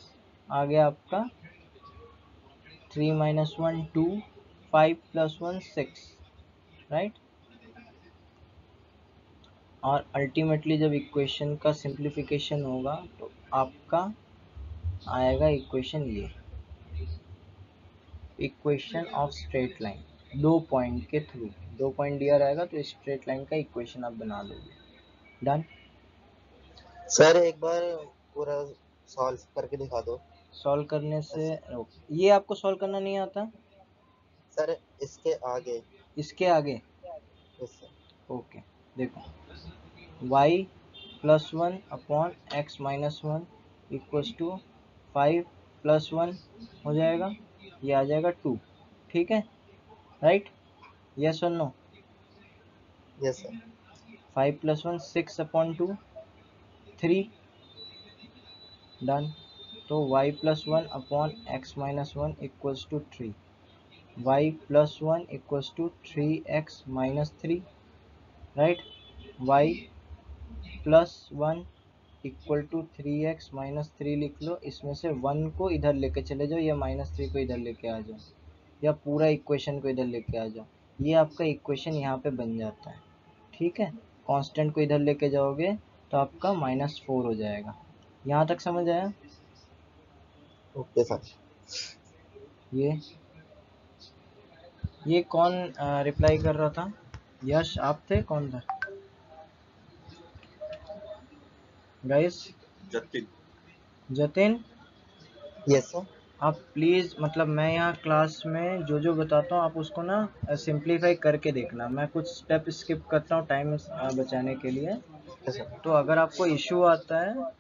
आ गया आपका three minus one two five plus one six right और अल्टीमेटली जब इक्वेशन का सिंप्लीफिकेशन होगा तो आपका आएगा इक्वेशन ये। इक्वेशन ऑफ़ स्ट्रेट लाइन दो पॉइंट के थ्रू दो पॉइंट दिया रहेगा तो स्ट्रेट लाइन का इक्वेशन आप बना लोगे डन सर एक बार पूरा सॉल्व करके दिखा दो। सॉल्व करने से ये आपको सॉल्व करना नहीं आता? सर इसके आगे। इसके आगे? ओके देखो. Y plus one upon x minus one equals to five plus one हो जाएगा। ये आ जाएगा टू ठीक है? राइट यस और no yes sir five plus one six upon two three done तो y plus one upon x minus one equals to three y plus one equals to three x minus three right y plus one equal to three x minus three लिख लो इसमें से वन को इधर लेके चले जाओ या माइनस थ्री को इधर लेके आ जाओ या पूरा इक्वेशन को इधर लेके आ जाओ। ये आपका इक्वेशन यहाँ पे बन जाता है ठीक है? कांस्टेंट को इधर लेके जाओगे तो आपका माइनस फोर हो जाएगा। यहाँ तक समझ आया? Okay sir. ये ये कौन रिप्लाई कर रहा था? यश आप थे? कौन था? Guys Jatin. Jatin? Yes sir आप प्लीज़ मतलब मैं यहाँ क्लास में जो जो बताता हूँ आप उसको ना सिंप्लीफाई करके देखना। मैं कुछ स्टेप स्किप करता हूँ टाइम बचाने के लिए। तो अगर आपको इशू आता है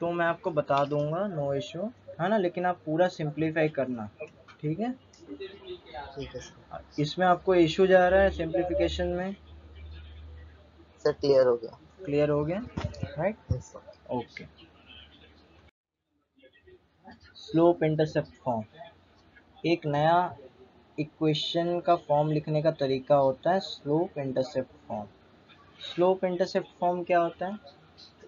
तो मैं आपको बता दूँगा नो इशू है ना? लेकिन आप पूरा सिंप्लीफाई करना। ठीक है? ठीक है सर इसमें आपको इशू जा रहा है सिंप्लीफिकेशन में? सर क्लियर हो गया। क्लियर हो गया? Right okay slope intercept form एक नया इक्वेशन का फॉर्म लिखने का तरीका होता है slope intercept form slope intercept form क्या होता है?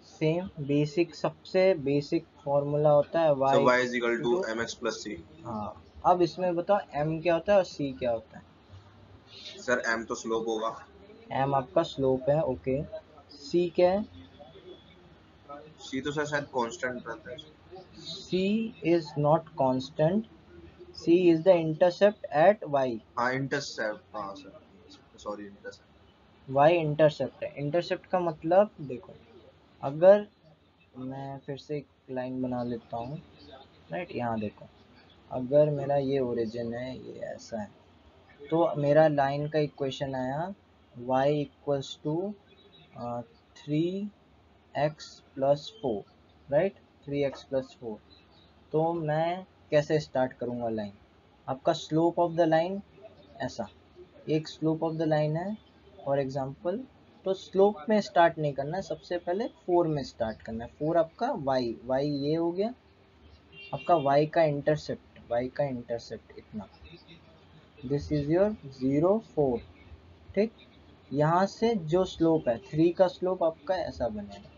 सेम बेसिक सबसे बेसिक फॉर्मूला होता है so y y is equal to mx plus c. हाँ. अब इसमें बताओ m क्या होता है और c क्या होता है? सर m तो स्लोप होगा। M आपका स्लोप है ओके c क्या है? C तो शायद कांस्टेंट रहता है। C is not constant. C is the intercept at y. हाँ इंटरसेप्ट हाँ sir sorry intercept y intercept है। इंटरसेप्ट का मतलब देखो अगर मैं फिर से एक लाइन बना लेता हूँ राइट यहाँ देखो अगर मेरा ये ओरिजिन है ये ऐसा है तो मेरा लाइन का इक्वेशन आया y equals to three x plus four right three x plus four तो मैं कैसे स्टार्ट करूँगा लाइन आपका स्लोप ऑफ़ द लाइन ऐसा। एक स्लोप ऑफ़ द लाइन है फॉर एग्ज़ाम्पल तो स्लोप में स्टार्ट नहीं करना है सबसे पहले फोर में स्टार्ट करना है। फोर आपका वाई वाई ये हो गया। आपका वाई का इंटरसेप्ट वाई का इंटरसेप्ट इतना। This is your zero four ठीक? यहाँ से जो स्लोप है थ्री का स्लोप आपका ऐसा बनेगा।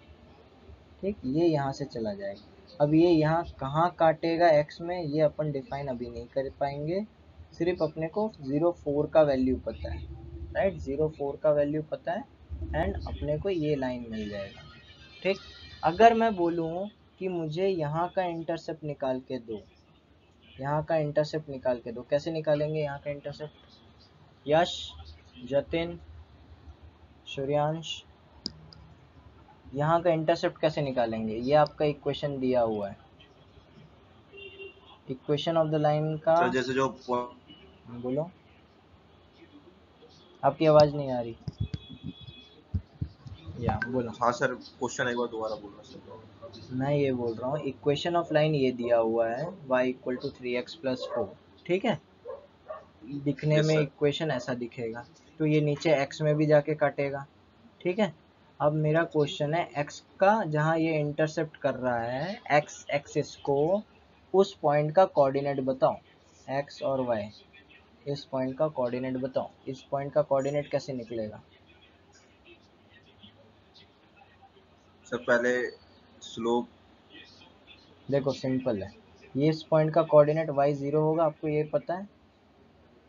ठीक? ये यहाँ से चला जाएगा। अब ये यहाँ कहाँ काटेगा एक्स में, ये अपन डिफाइन अभी नहीं कर पाएँगे। सिर्फ़ अपने को ज़ीरो फोर का वैल्यू पता है। राइट ज़ीरो फोर का वैल्यू पता है एंड अपने को ये लाइन मिल जाएगा। ठीक? अगर मैं बोलूँ कि मुझे यहाँ का इंटरसेप्ट निकाल के दो। यहाँ का इंटरसेप्ट निकाल के दो। कैसे निकालेंगे यहाँ का इंटरसेप्ट यश, जतिन सूर्यांश यहाँ का इंटरसेप्ट कैसे निकालेंगे? ये आपका इक्वेशन दिया हुआ है। इक्वेशन ऑफ़ द लाइन का सर जैसे जो बोलो। आपकी आवाज़ नहीं आ रही। या बोलो। हाँ सर क्वेश्चन एक बार दोबारा बोलना सर। मैं ये बोल रहा हूँ इक्वेशन ऑफ़ लाइन ये दिया हुआ है y equal to three x plus four ठीक है? दिखने Yes, में इक्वेशन ऐसा दिखेगा। तो ये नीचे एक्स में भी जाके कटेगा। ठीक है? अब मेरा क्वेश्चन है एक्स का जहाँ ये इंटरसेप्ट कर रहा है एक्स एक्सिस को उस पॉइंट का कोऑर्डिनेट बताओ। एक्स और वाई इस पॉइंट का कोऑर्डिनेट बताओ। इस पॉइंट का कोऑर्डिनेट कैसे निकलेगा? सब पहले स्लोप देखो सिंपल है। ये इस पॉइंट का कोऑर्डिनेट y ज़ीरो होगा आपको ये पता है?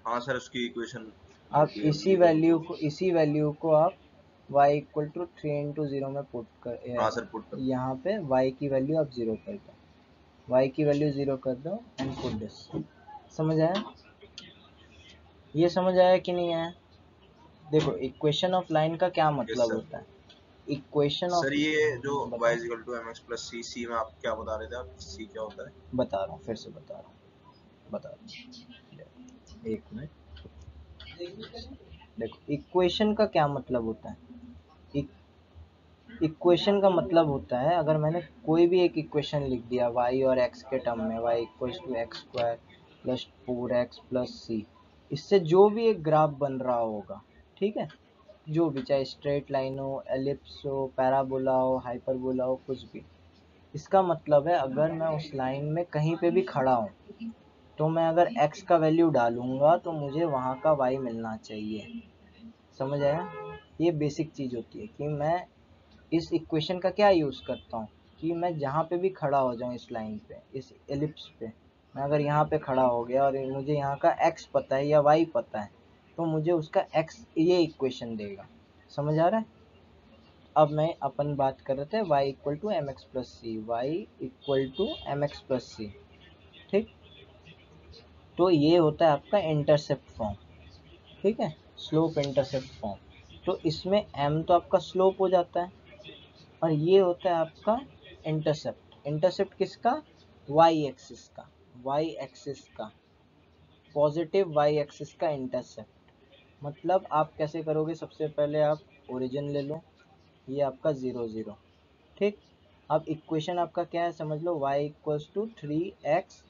हाँ सर उसकी इक्वेशन आप इसी वैल्यू को इसी वैल्यू को आप y equal to three into zero में पुट कर हाँ सर पुट कर यहाँ पे y की वैल्यू आप ज़ीरो कर दो। y की वैल्यू ज़ीरो कर दो एंड पुट दिस समझ आया? ये समझ आया कि नहीं आया? देखो इक्वेशन ऑफ़ लाइन का क्या मतलब sir. होता है? इक्वेशन ऑफ़ सर ये जो y equal to mx plus c c में आप क्या बता रहे थे? आप c क्या होता है? बता रहा हूँ फिर से बता रहा हूँ। बता रहा हूँ। एक मिनट। देखो इक्वेशन का क्या मतलब होता है? इक्वेशन का मतलब होता है, अगर मैंने कोई भी एक इक्वेशन लिख दिया, y और x के टर्म में, y equals to x square plus four x plus c इससे जो भी एक ग्राफ बन रहा होगा, ठीक है? जो भी, चाहे स्ट्रेट लाइन हो एलिप्स हो पैराबोला हो हाइपरबोला हो, कुछ भी। इसका मतलब है, अगर मैं उस लाइन में कहीं पे भी खड़ा हूँ तो मैं अगर x का वैल्यू डालूँगा तो मुझे वहाँ का y मिलना चाहिए। समझ आया? ये बेसिक चीज़ होती है कि मैं इस इक्वेशन का क्या यूज़ करता हूँ? कि मैं जहाँ पे भी खड़ा हो जाऊँ इस लाइन पे, इस एलिप्स पे। मैं अगर यहाँ पे खड़ा हो गया और मुझे यहाँ का x पता है या y पता है तो मुझे उसका x ये इक्वेशन देगा। समझ आ रहा है? अब मैं अपन बात कर रहे थे y equal to m x plus c y equal to m x plus c ठीक? तो ये होता है आपका इंटरसेप्ट फॉर्म ठीक है? स्लोप इंटरसेप्ट फॉर्म तो इसमें एम तो आपका स्लोप हो जाता है और ये होता है आपका इंटरसेप्ट इंटरसेप्ट किसका? वाई एक्सिस का. वाई एक्सिस का. पॉजिटिव वाई एक्सिस का इंटरसेप्ट मतलब आप कैसे करोगे? सबसे पहले आप ओरिजिन ले लो. ये आपका ज़ीरो ज़ीरो ठीक? अब इक्वेशन आपका क्या है? समझ लो. y equals to three x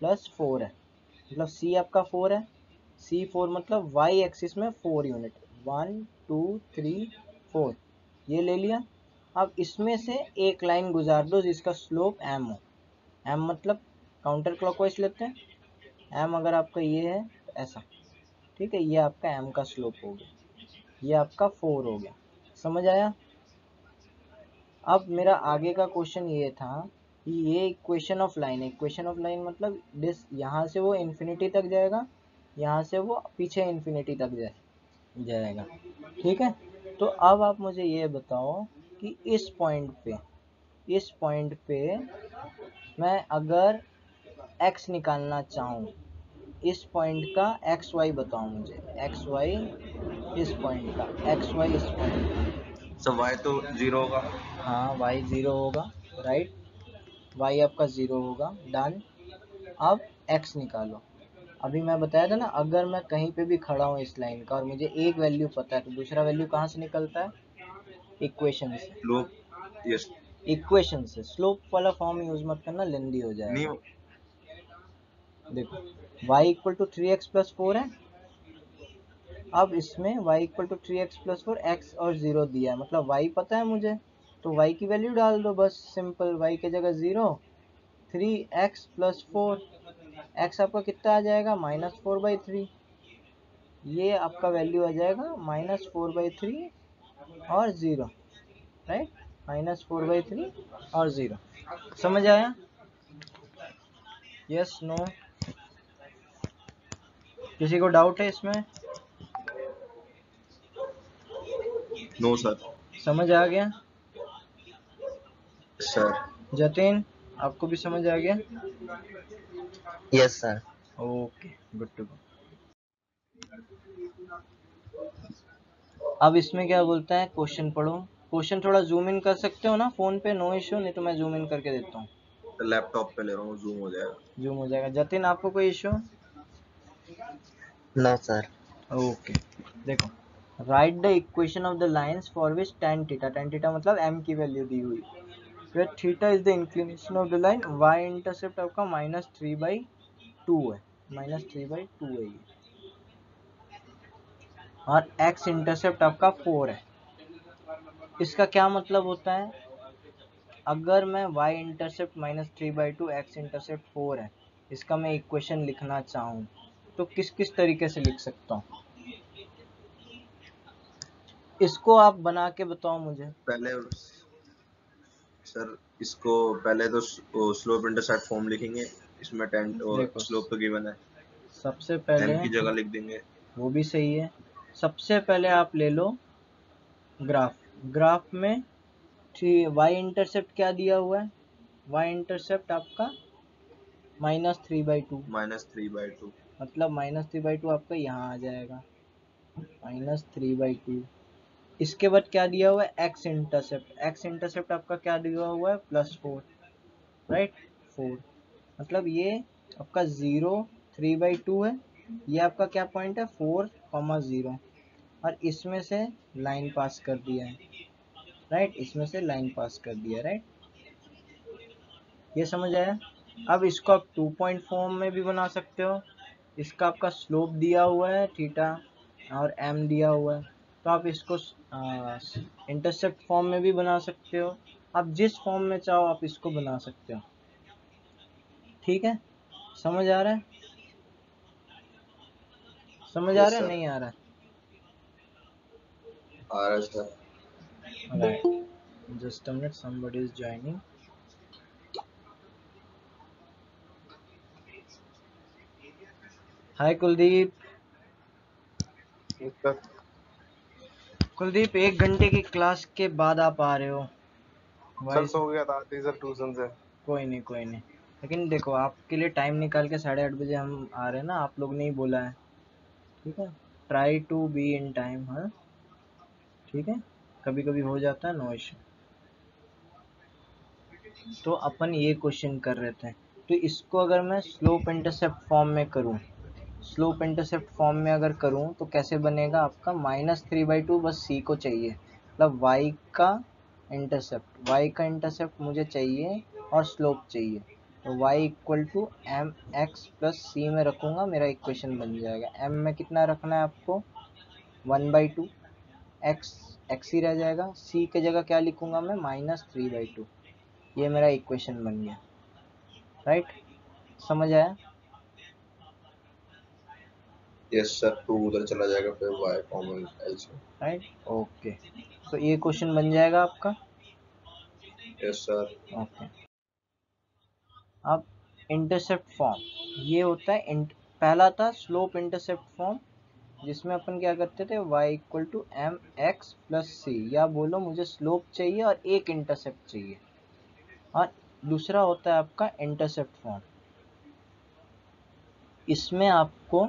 plus four है. मतलब सी आपका फोर है। सी फोर मतलब वाई एक्सिस में four unit one two three four ये ले लिया। अब इसमें से एक लाइन गुजार दो जिसका स्लोप एम हो। M मतलब काउंटर क्लॉकवाइज लेते हैं। एम अगर आपका ये है तो ऐसा। ठीक है, ये आपका एम का स्लोप हो गया। ये आपका फोर हो गया। समझ आया? अब मेरा आगे का क्वेश्चन ये था ये इक्वेशन ऑफ़ लाइन है इक्वेशन ऑफ़ लाइन मतलब डिस यहाँ से वो इन्फिनिटी तक जाएगा यहाँ से वो पीछे इन्फिनिटी तक जाए जाएगा। ठीक है? तो अब आप मुझे ये बताओ कि इस पॉइंट पे इस पॉइंट पे मैं अगर x निकालना चाहूँ इस पॉइंट का एक्स वाई बताओ मुझे। एक्स वाई इस पॉइंट का एक्स वाई इस पॉइंट का। सर y तो ज़ीरो होगा। हाँ y ज़ीरो होगा राइट y आपका ज़ीरो होगा डन अब x निकालो। अभी मैं बताया था ना अगर मैं कहीं पे भी खड़ा हूँ इस लाइन का और मुझे एक वैल्यू पता है तो दूसरा वैल्यू कहाँ से निकलता है? इक्वेशन से। स्लोप यस इक्वेशन से। स्लोप वाला फॉर्म यूज़ मत करना लेंदी हो जाएगा। देखो y equal to three x plus four है। अब इसमें y equal to three x plus four x और ज़ीरो दिया है। मतलब y पता है मुझे? तो y की वैल्यू डाल दो बस सिंपल y की जगह zero three x plus four x आपका कितना आ जाएगा? माइनस फोर बाई थ्री ये आपका वैल्यू आ जाएगा माइनस फोर बाई थ्री और zero right minus four by three और ज़ीरो समझ आया? यस नो किसी को डाउट है इसमें? नो सर समझ आ गया? सर जतिन आपको भी समझ आ गया? Yes sir okay good to go अब इसमें क्या बोलता है? क्वेश्चन पढ़ो। क्वेश्चन थोड़ा जूम इन कर सकते हो ना? फ़ोन पे नो इशू नहीं तो मैं जूम इन करके देता हूँ। लैपटॉप पे ले रहा हूँ जूम हो जाएगा। जूम हो जाएगा। जतिन आपको कोई इशू नो सर ओके देखो right the equation of the lines for which tan theta tan theta मतलब m की वैल्यू दी हुई। फिर theta is the inclination of the line, y intercept आपका माइनस थ्री बाई टू है, माइनस थ्री बाई टू है ये। और x इंटरसेप्ट आपका फोर है। इसका क्या मतलब होता है? अगर मैं y intercept minus three by two x intercept four है, इसका मैं इक्वेशन लिखना चाहूँ तो किस किस तरीके से लिख सकता हूँ? इसको आप बना के बताओ मुझे। पहले सर इसको पहले तो स्लोप इंटरसेप्ट फॉर्म लिखेंगे। इसमें टेन देखो। स्लोप तो गिवन है। सबसे पहले की जगह लिख देंगे। वो भी सही है। सबसे पहले आप ले लो ग्राफ। ग्राफ में थ्री वाई इंटरसेप्ट क्या दिया हुआ है? वाई इंटरसेप्ट आपका minus three by two minus three by two मतलब माइनस थ्री बाई टू आपका यहाँ आ जाएगा। माइनस थ्री बाई टू इसके बाद क्या दिया हुआ है? एक्स इंटरसेप्ट एक्स इंटरसेप्ट आपका क्या दिया हुआ है? प्लस फोर राइट फोर मतलब ये आपका ज़ीरो थ्री बाई टू है। ये आपका क्या पॉइंट है? फोर कॉमा ज़ीरो और इसमें से लाइन पास कर दिया है। राइट इसमें से लाइन पास कर दिया राइट ये समझ आया? अब इसको आप टू पॉइंट फॉर्म में भी बना सकते हो। इसका आपका स्लोप दिया हुआ है थीटा और एम दिया हुआ है। तो आप इसको इंटरसेप्ट फॉर्म में भी बना सकते हो। आप जिस फॉर्म में चाहो आप इसको बना सकते हो। ठीक है? समझ आ रहा है? समझ आ रहा है? नहीं आ रहा आ रहा है sir a minute somebody is joining. Hi Kuldeep Kuldeep एक घंटे की क्लास के बाद आप आ रहे हो। सर सो गया था आते सर ट्यूशन से। कोई नहीं कोई नहीं। लेकिन देखो आपके लिए टाइम निकाल के साढ़े आठ बजे हम आ रहे हैं ना आप लोग ने ही बोला है। ठीक है? Try to be in time हाँ? ठीक है? कभी कभी हो जाता है नो इशू तो अपन ये क्वेश्चन कर रहे थे। तो इसको अगर मैं स्लोप इंटरसेप्ट फॉर्म में करूँ स्लोप इंटरसेप्ट फॉर्म में अगर करूँ तो कैसे बनेगा आपका? माइनस थ्री बाई टू बस सी को चाहिए। मतलब वाई का इंटरसेप्ट, वाई का इंटरसेप्ट मुझे चाहिए और स्लोप चाहिए। तो y equal to m x plus c में रखूँगा, मेरा इक्वेशन बन जाएगा। m में कितना रखना है आपको? One by two. X x ही रह जाएगा। c के जगह क्या लिखूँगा मैं? Minus three by two. ये मेरा इक्वेशन बन गया। राइट? समझ आया? यस सर टू उधर चला जाएगा फिर वाई कॉमन एल से राइट ओके तो ये क्वेश्चन बन जाएगा आपका? यस सर ओके अब इंटरसेप्ट फॉर्म ये होता है int- पहला था स्लोप इंटरसेप्ट फॉर्म जिसमें अपन क्या करते थे? Y equal to m x plus c या बोलो मुझे स्लोप चाहिए और एक इंटरसेप्ट चाहिए। और दूसरा होता है आपका इंटरसेप्ट फॉर्म इसमें आपको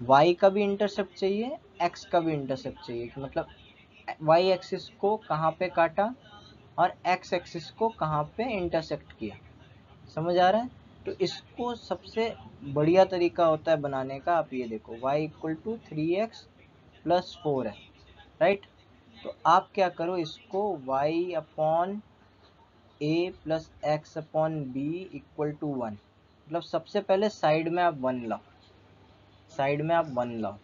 y का भी इंटरसेप्ट चाहिए एक्स का भी इंटरसेप्ट चाहिए मतलब वाई एक्सिस को कहाँ पे काटा और एक्स एक्सिस को कहाँ पे इंटरसेप्ट किया। समझ आ रहा है? तो इसको सबसे बढ़िया तरीका होता है बनाने का, आप ये देखो, y equal to three x plus four है राइट तो आप क्या करो, इसको y upon a plus x upon b equal to one मतलब सबसे पहले साइड में आप वन लाओ। साइड में आप वन लाओ,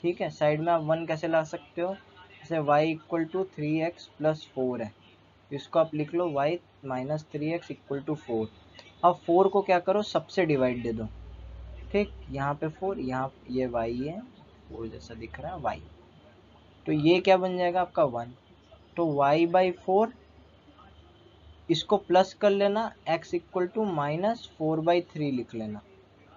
ठीक है? साइड में आप वन कैसे ला सकते हो? जैसे y equal to three x plus four है। इसको आप लिख लो, y minus three x equal to four अब फोर को क्या करो? सबसे डिवाइड दे दो। ठीक? यहाँ पे फोर यहाँ ये y है फोर जैसा दिख रहा है, y तो ये क्या बन जाएगा आपका वन तो वाई बाई फोर इसको प्लस कर लेना x equal to minus four by three लिख लेना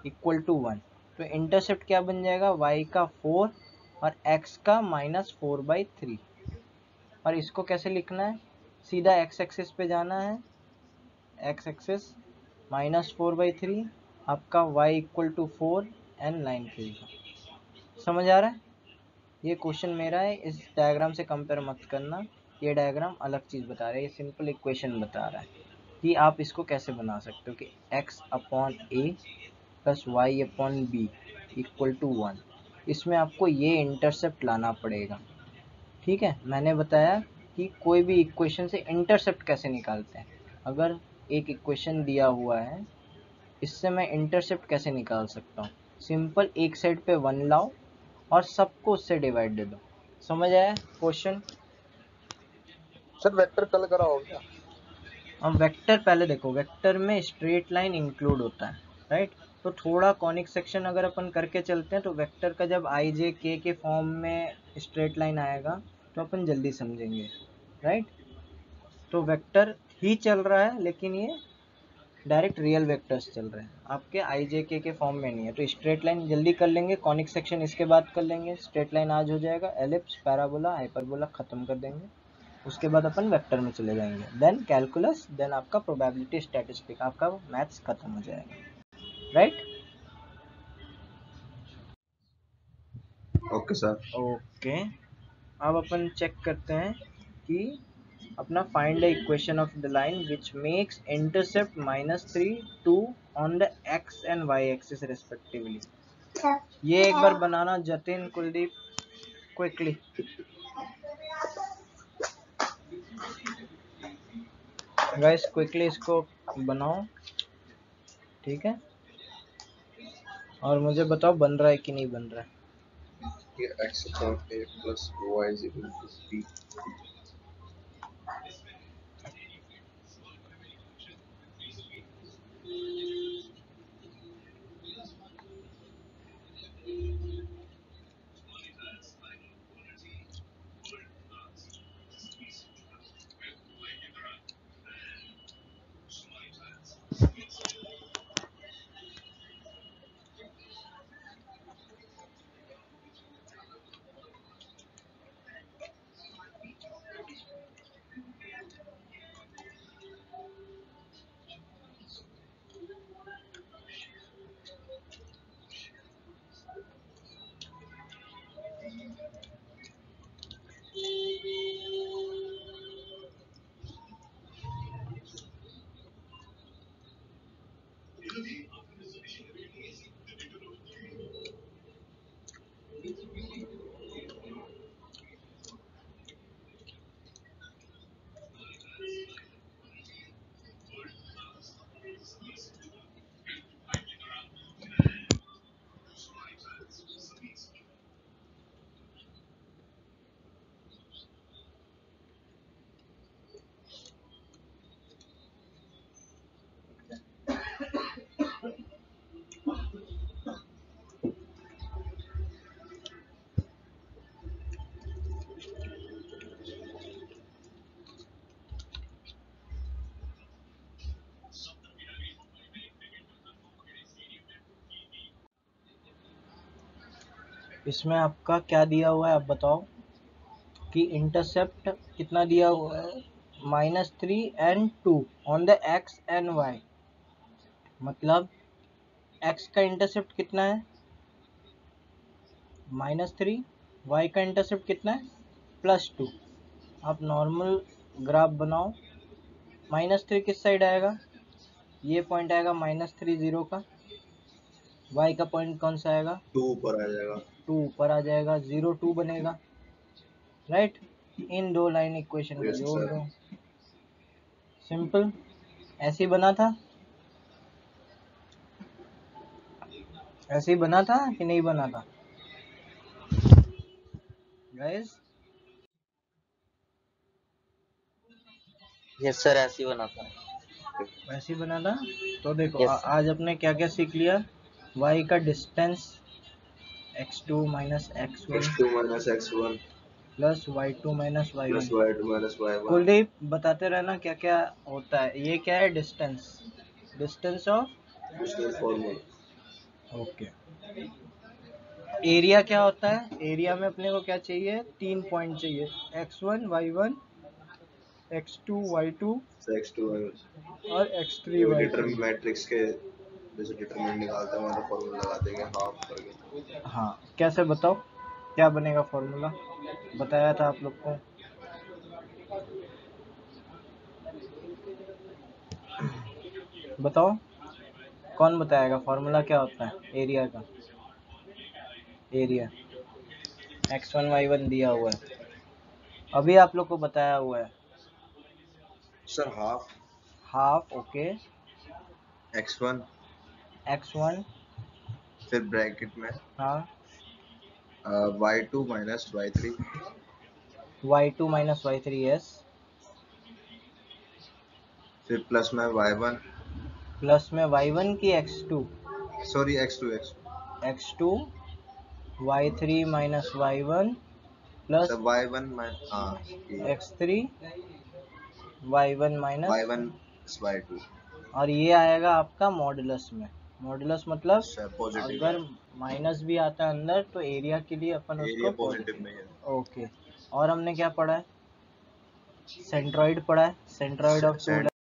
इक्वल टू वन तो इंटरसेप्ट क्या बन जाएगा? Y का फोर और x का माइनस फोर बाई थ्री और इसको कैसे लिखना है? सीधा x एक्सिस पे जाना है। X axis minus four by three आपका y equal to four and nine three का समझ आ रहा है? ये क्वेश्चन मेरा है। इस डायग्राम से कंपेयर मत करना। ये डायग्राम अलग चीज़ बता रहा है। ये सिंपल इक्वेशन बता रहा है कि आप इसको कैसे बना सकते हो कि x upon a plus y upon b equal to one इसमें आपको ये इंटरसेप्ट लाना पड़ेगा। ठीक है? मैंने बताया कि कोई भी इक्वेशन से इंटरसेप्ट कैसे निकालते हैं। अगर एक इक्वेशन दिया हुआ है इससे मैं इंटरसेप्ट कैसे निकाल सकता हूँ? सिंपल एक साइड पे वन लाओ और सबको उससे डिवाइड दे दो। समझ आया क्वेश्चन सर वेक्टर कल कराओ क्या? अब वेक्टर पहले देखो। वेक्टर में स्ट्रेट लाइन इंक्लूड होता है राइट तो थोड़ा कॉनिक सेक्शन अगर अपन करके चलते हैं तो वेक्टर का जब आई जे के के फॉर्म में स्ट्रेट लाइन आएगा तो अपन जल्दी समझेंगे राइट तो वेक्टर ही चल रहा है, लेकिन ये डायरेक्ट रियल वेक्टर्स चल रहे हैं। आपके आई जे के के फॉर्म में नहीं है तो स्ट्रेट लाइन जल्दी कर लेंगे कॉनिक सेक्शन इसके बाद कर लेंगे स्ट्रेट लाइन आज हो जाएगा एलिप्स पैराबोला हाइपरबोला खत्म कर देंगे, उसके बाद अपन वेक्टर में चले जाएँगे। देन कैलकुलस देन आपका प्रोबेबिलिटी स्टैटिस्टिक आपका मैथ्स खत्म हो जाएगा। राइट ओके सर ओके अब अपन चेक करते हैं कि अपना find the equation of the line which makes intercept minus three two on the x and y axis respectively ये एक बार बनाना Jatin Kuldeep quickly guys quickly इसको बनाओ। ठीक है? और मुझे बताओ बन रहा है कि नहीं बन रहा है? इसमें आपका क्या दिया हुआ है, आप बताओ कि इंटरसेप्ट कितना दिया हुआ है? Minus three and two on the x and y मतलब एक्स का इंटरसेप्ट कितना है? माइनस थ्री वाई का इंटरसेप्ट कितना है? प्लस टू आप नॉर्मल ग्राफ बनाओ। माइनस थ्री किस साइड आएगा? ये पॉइंट आएगा माइनस थ्री ज़ीरो का। वाई का पॉइंट कौन सा आएगा? टू ऊपर आ जाएगा। टू ऊपर आ जाएगा ज़ीरो टू बनेगा। राइट इन दो लाइन इक्वेशन को जोड़ दो। सिंपल ऐसे ही बना था? ऐसे ही बना था कि नहीं बना था? गाइस यस सर ऐसे ही बना था। ऐसे ही बना था? तो देखो Yes, आ, आज अपने क्या क्या सीख लिया? Y का डिस्टेंस x2 माइनस x1 x two minus x one plus y2 minus plus y1 y two minus y one Kuldeep बताते रहना क्या क्या होता है। ये क्या है? Distance distance of formula okay area क्या होता है? एरिया में अपने को क्या चाहिए? तीन पॉइंट चाहिए। X1 y1 x2 y2 x two Y और x3 y3 डिटरमिन मैट्रिक्स के जैसे डिटरमिनेंट निकालते हैं मतलब फॉर्मूला लगा देंगे हाफ़ करके। हाँ कैसे बताओ? क्या बनेगा फॉर्मूला बताया था आप लोग को। बताओ कौन बताएगा? फॉर्मूला क्या होता है? एरिया का। Area x one y one दिया हुआ है। अभी आप लोग को बताया हुआ है। Sir half half okay x one x one फिर ब्रैकेट में। हाँ। Y two minus y three y two minus y three फिर प्लस में वाई वन प्लस में वाई वन की x two sorry x two x x two y three minus y one plus y one हाँ x three y one minus y one by two और ये आएगा आपका मॉडुलस में। मॉडुलस मतलब अगर माइनस भी आता है अंदर तो एरिया के लिए अपन उसको पॉजिटिव में है। ओके और हमने क्या पढ़ा है? सेंट्रॉइड पढ़ा है। Centroid of to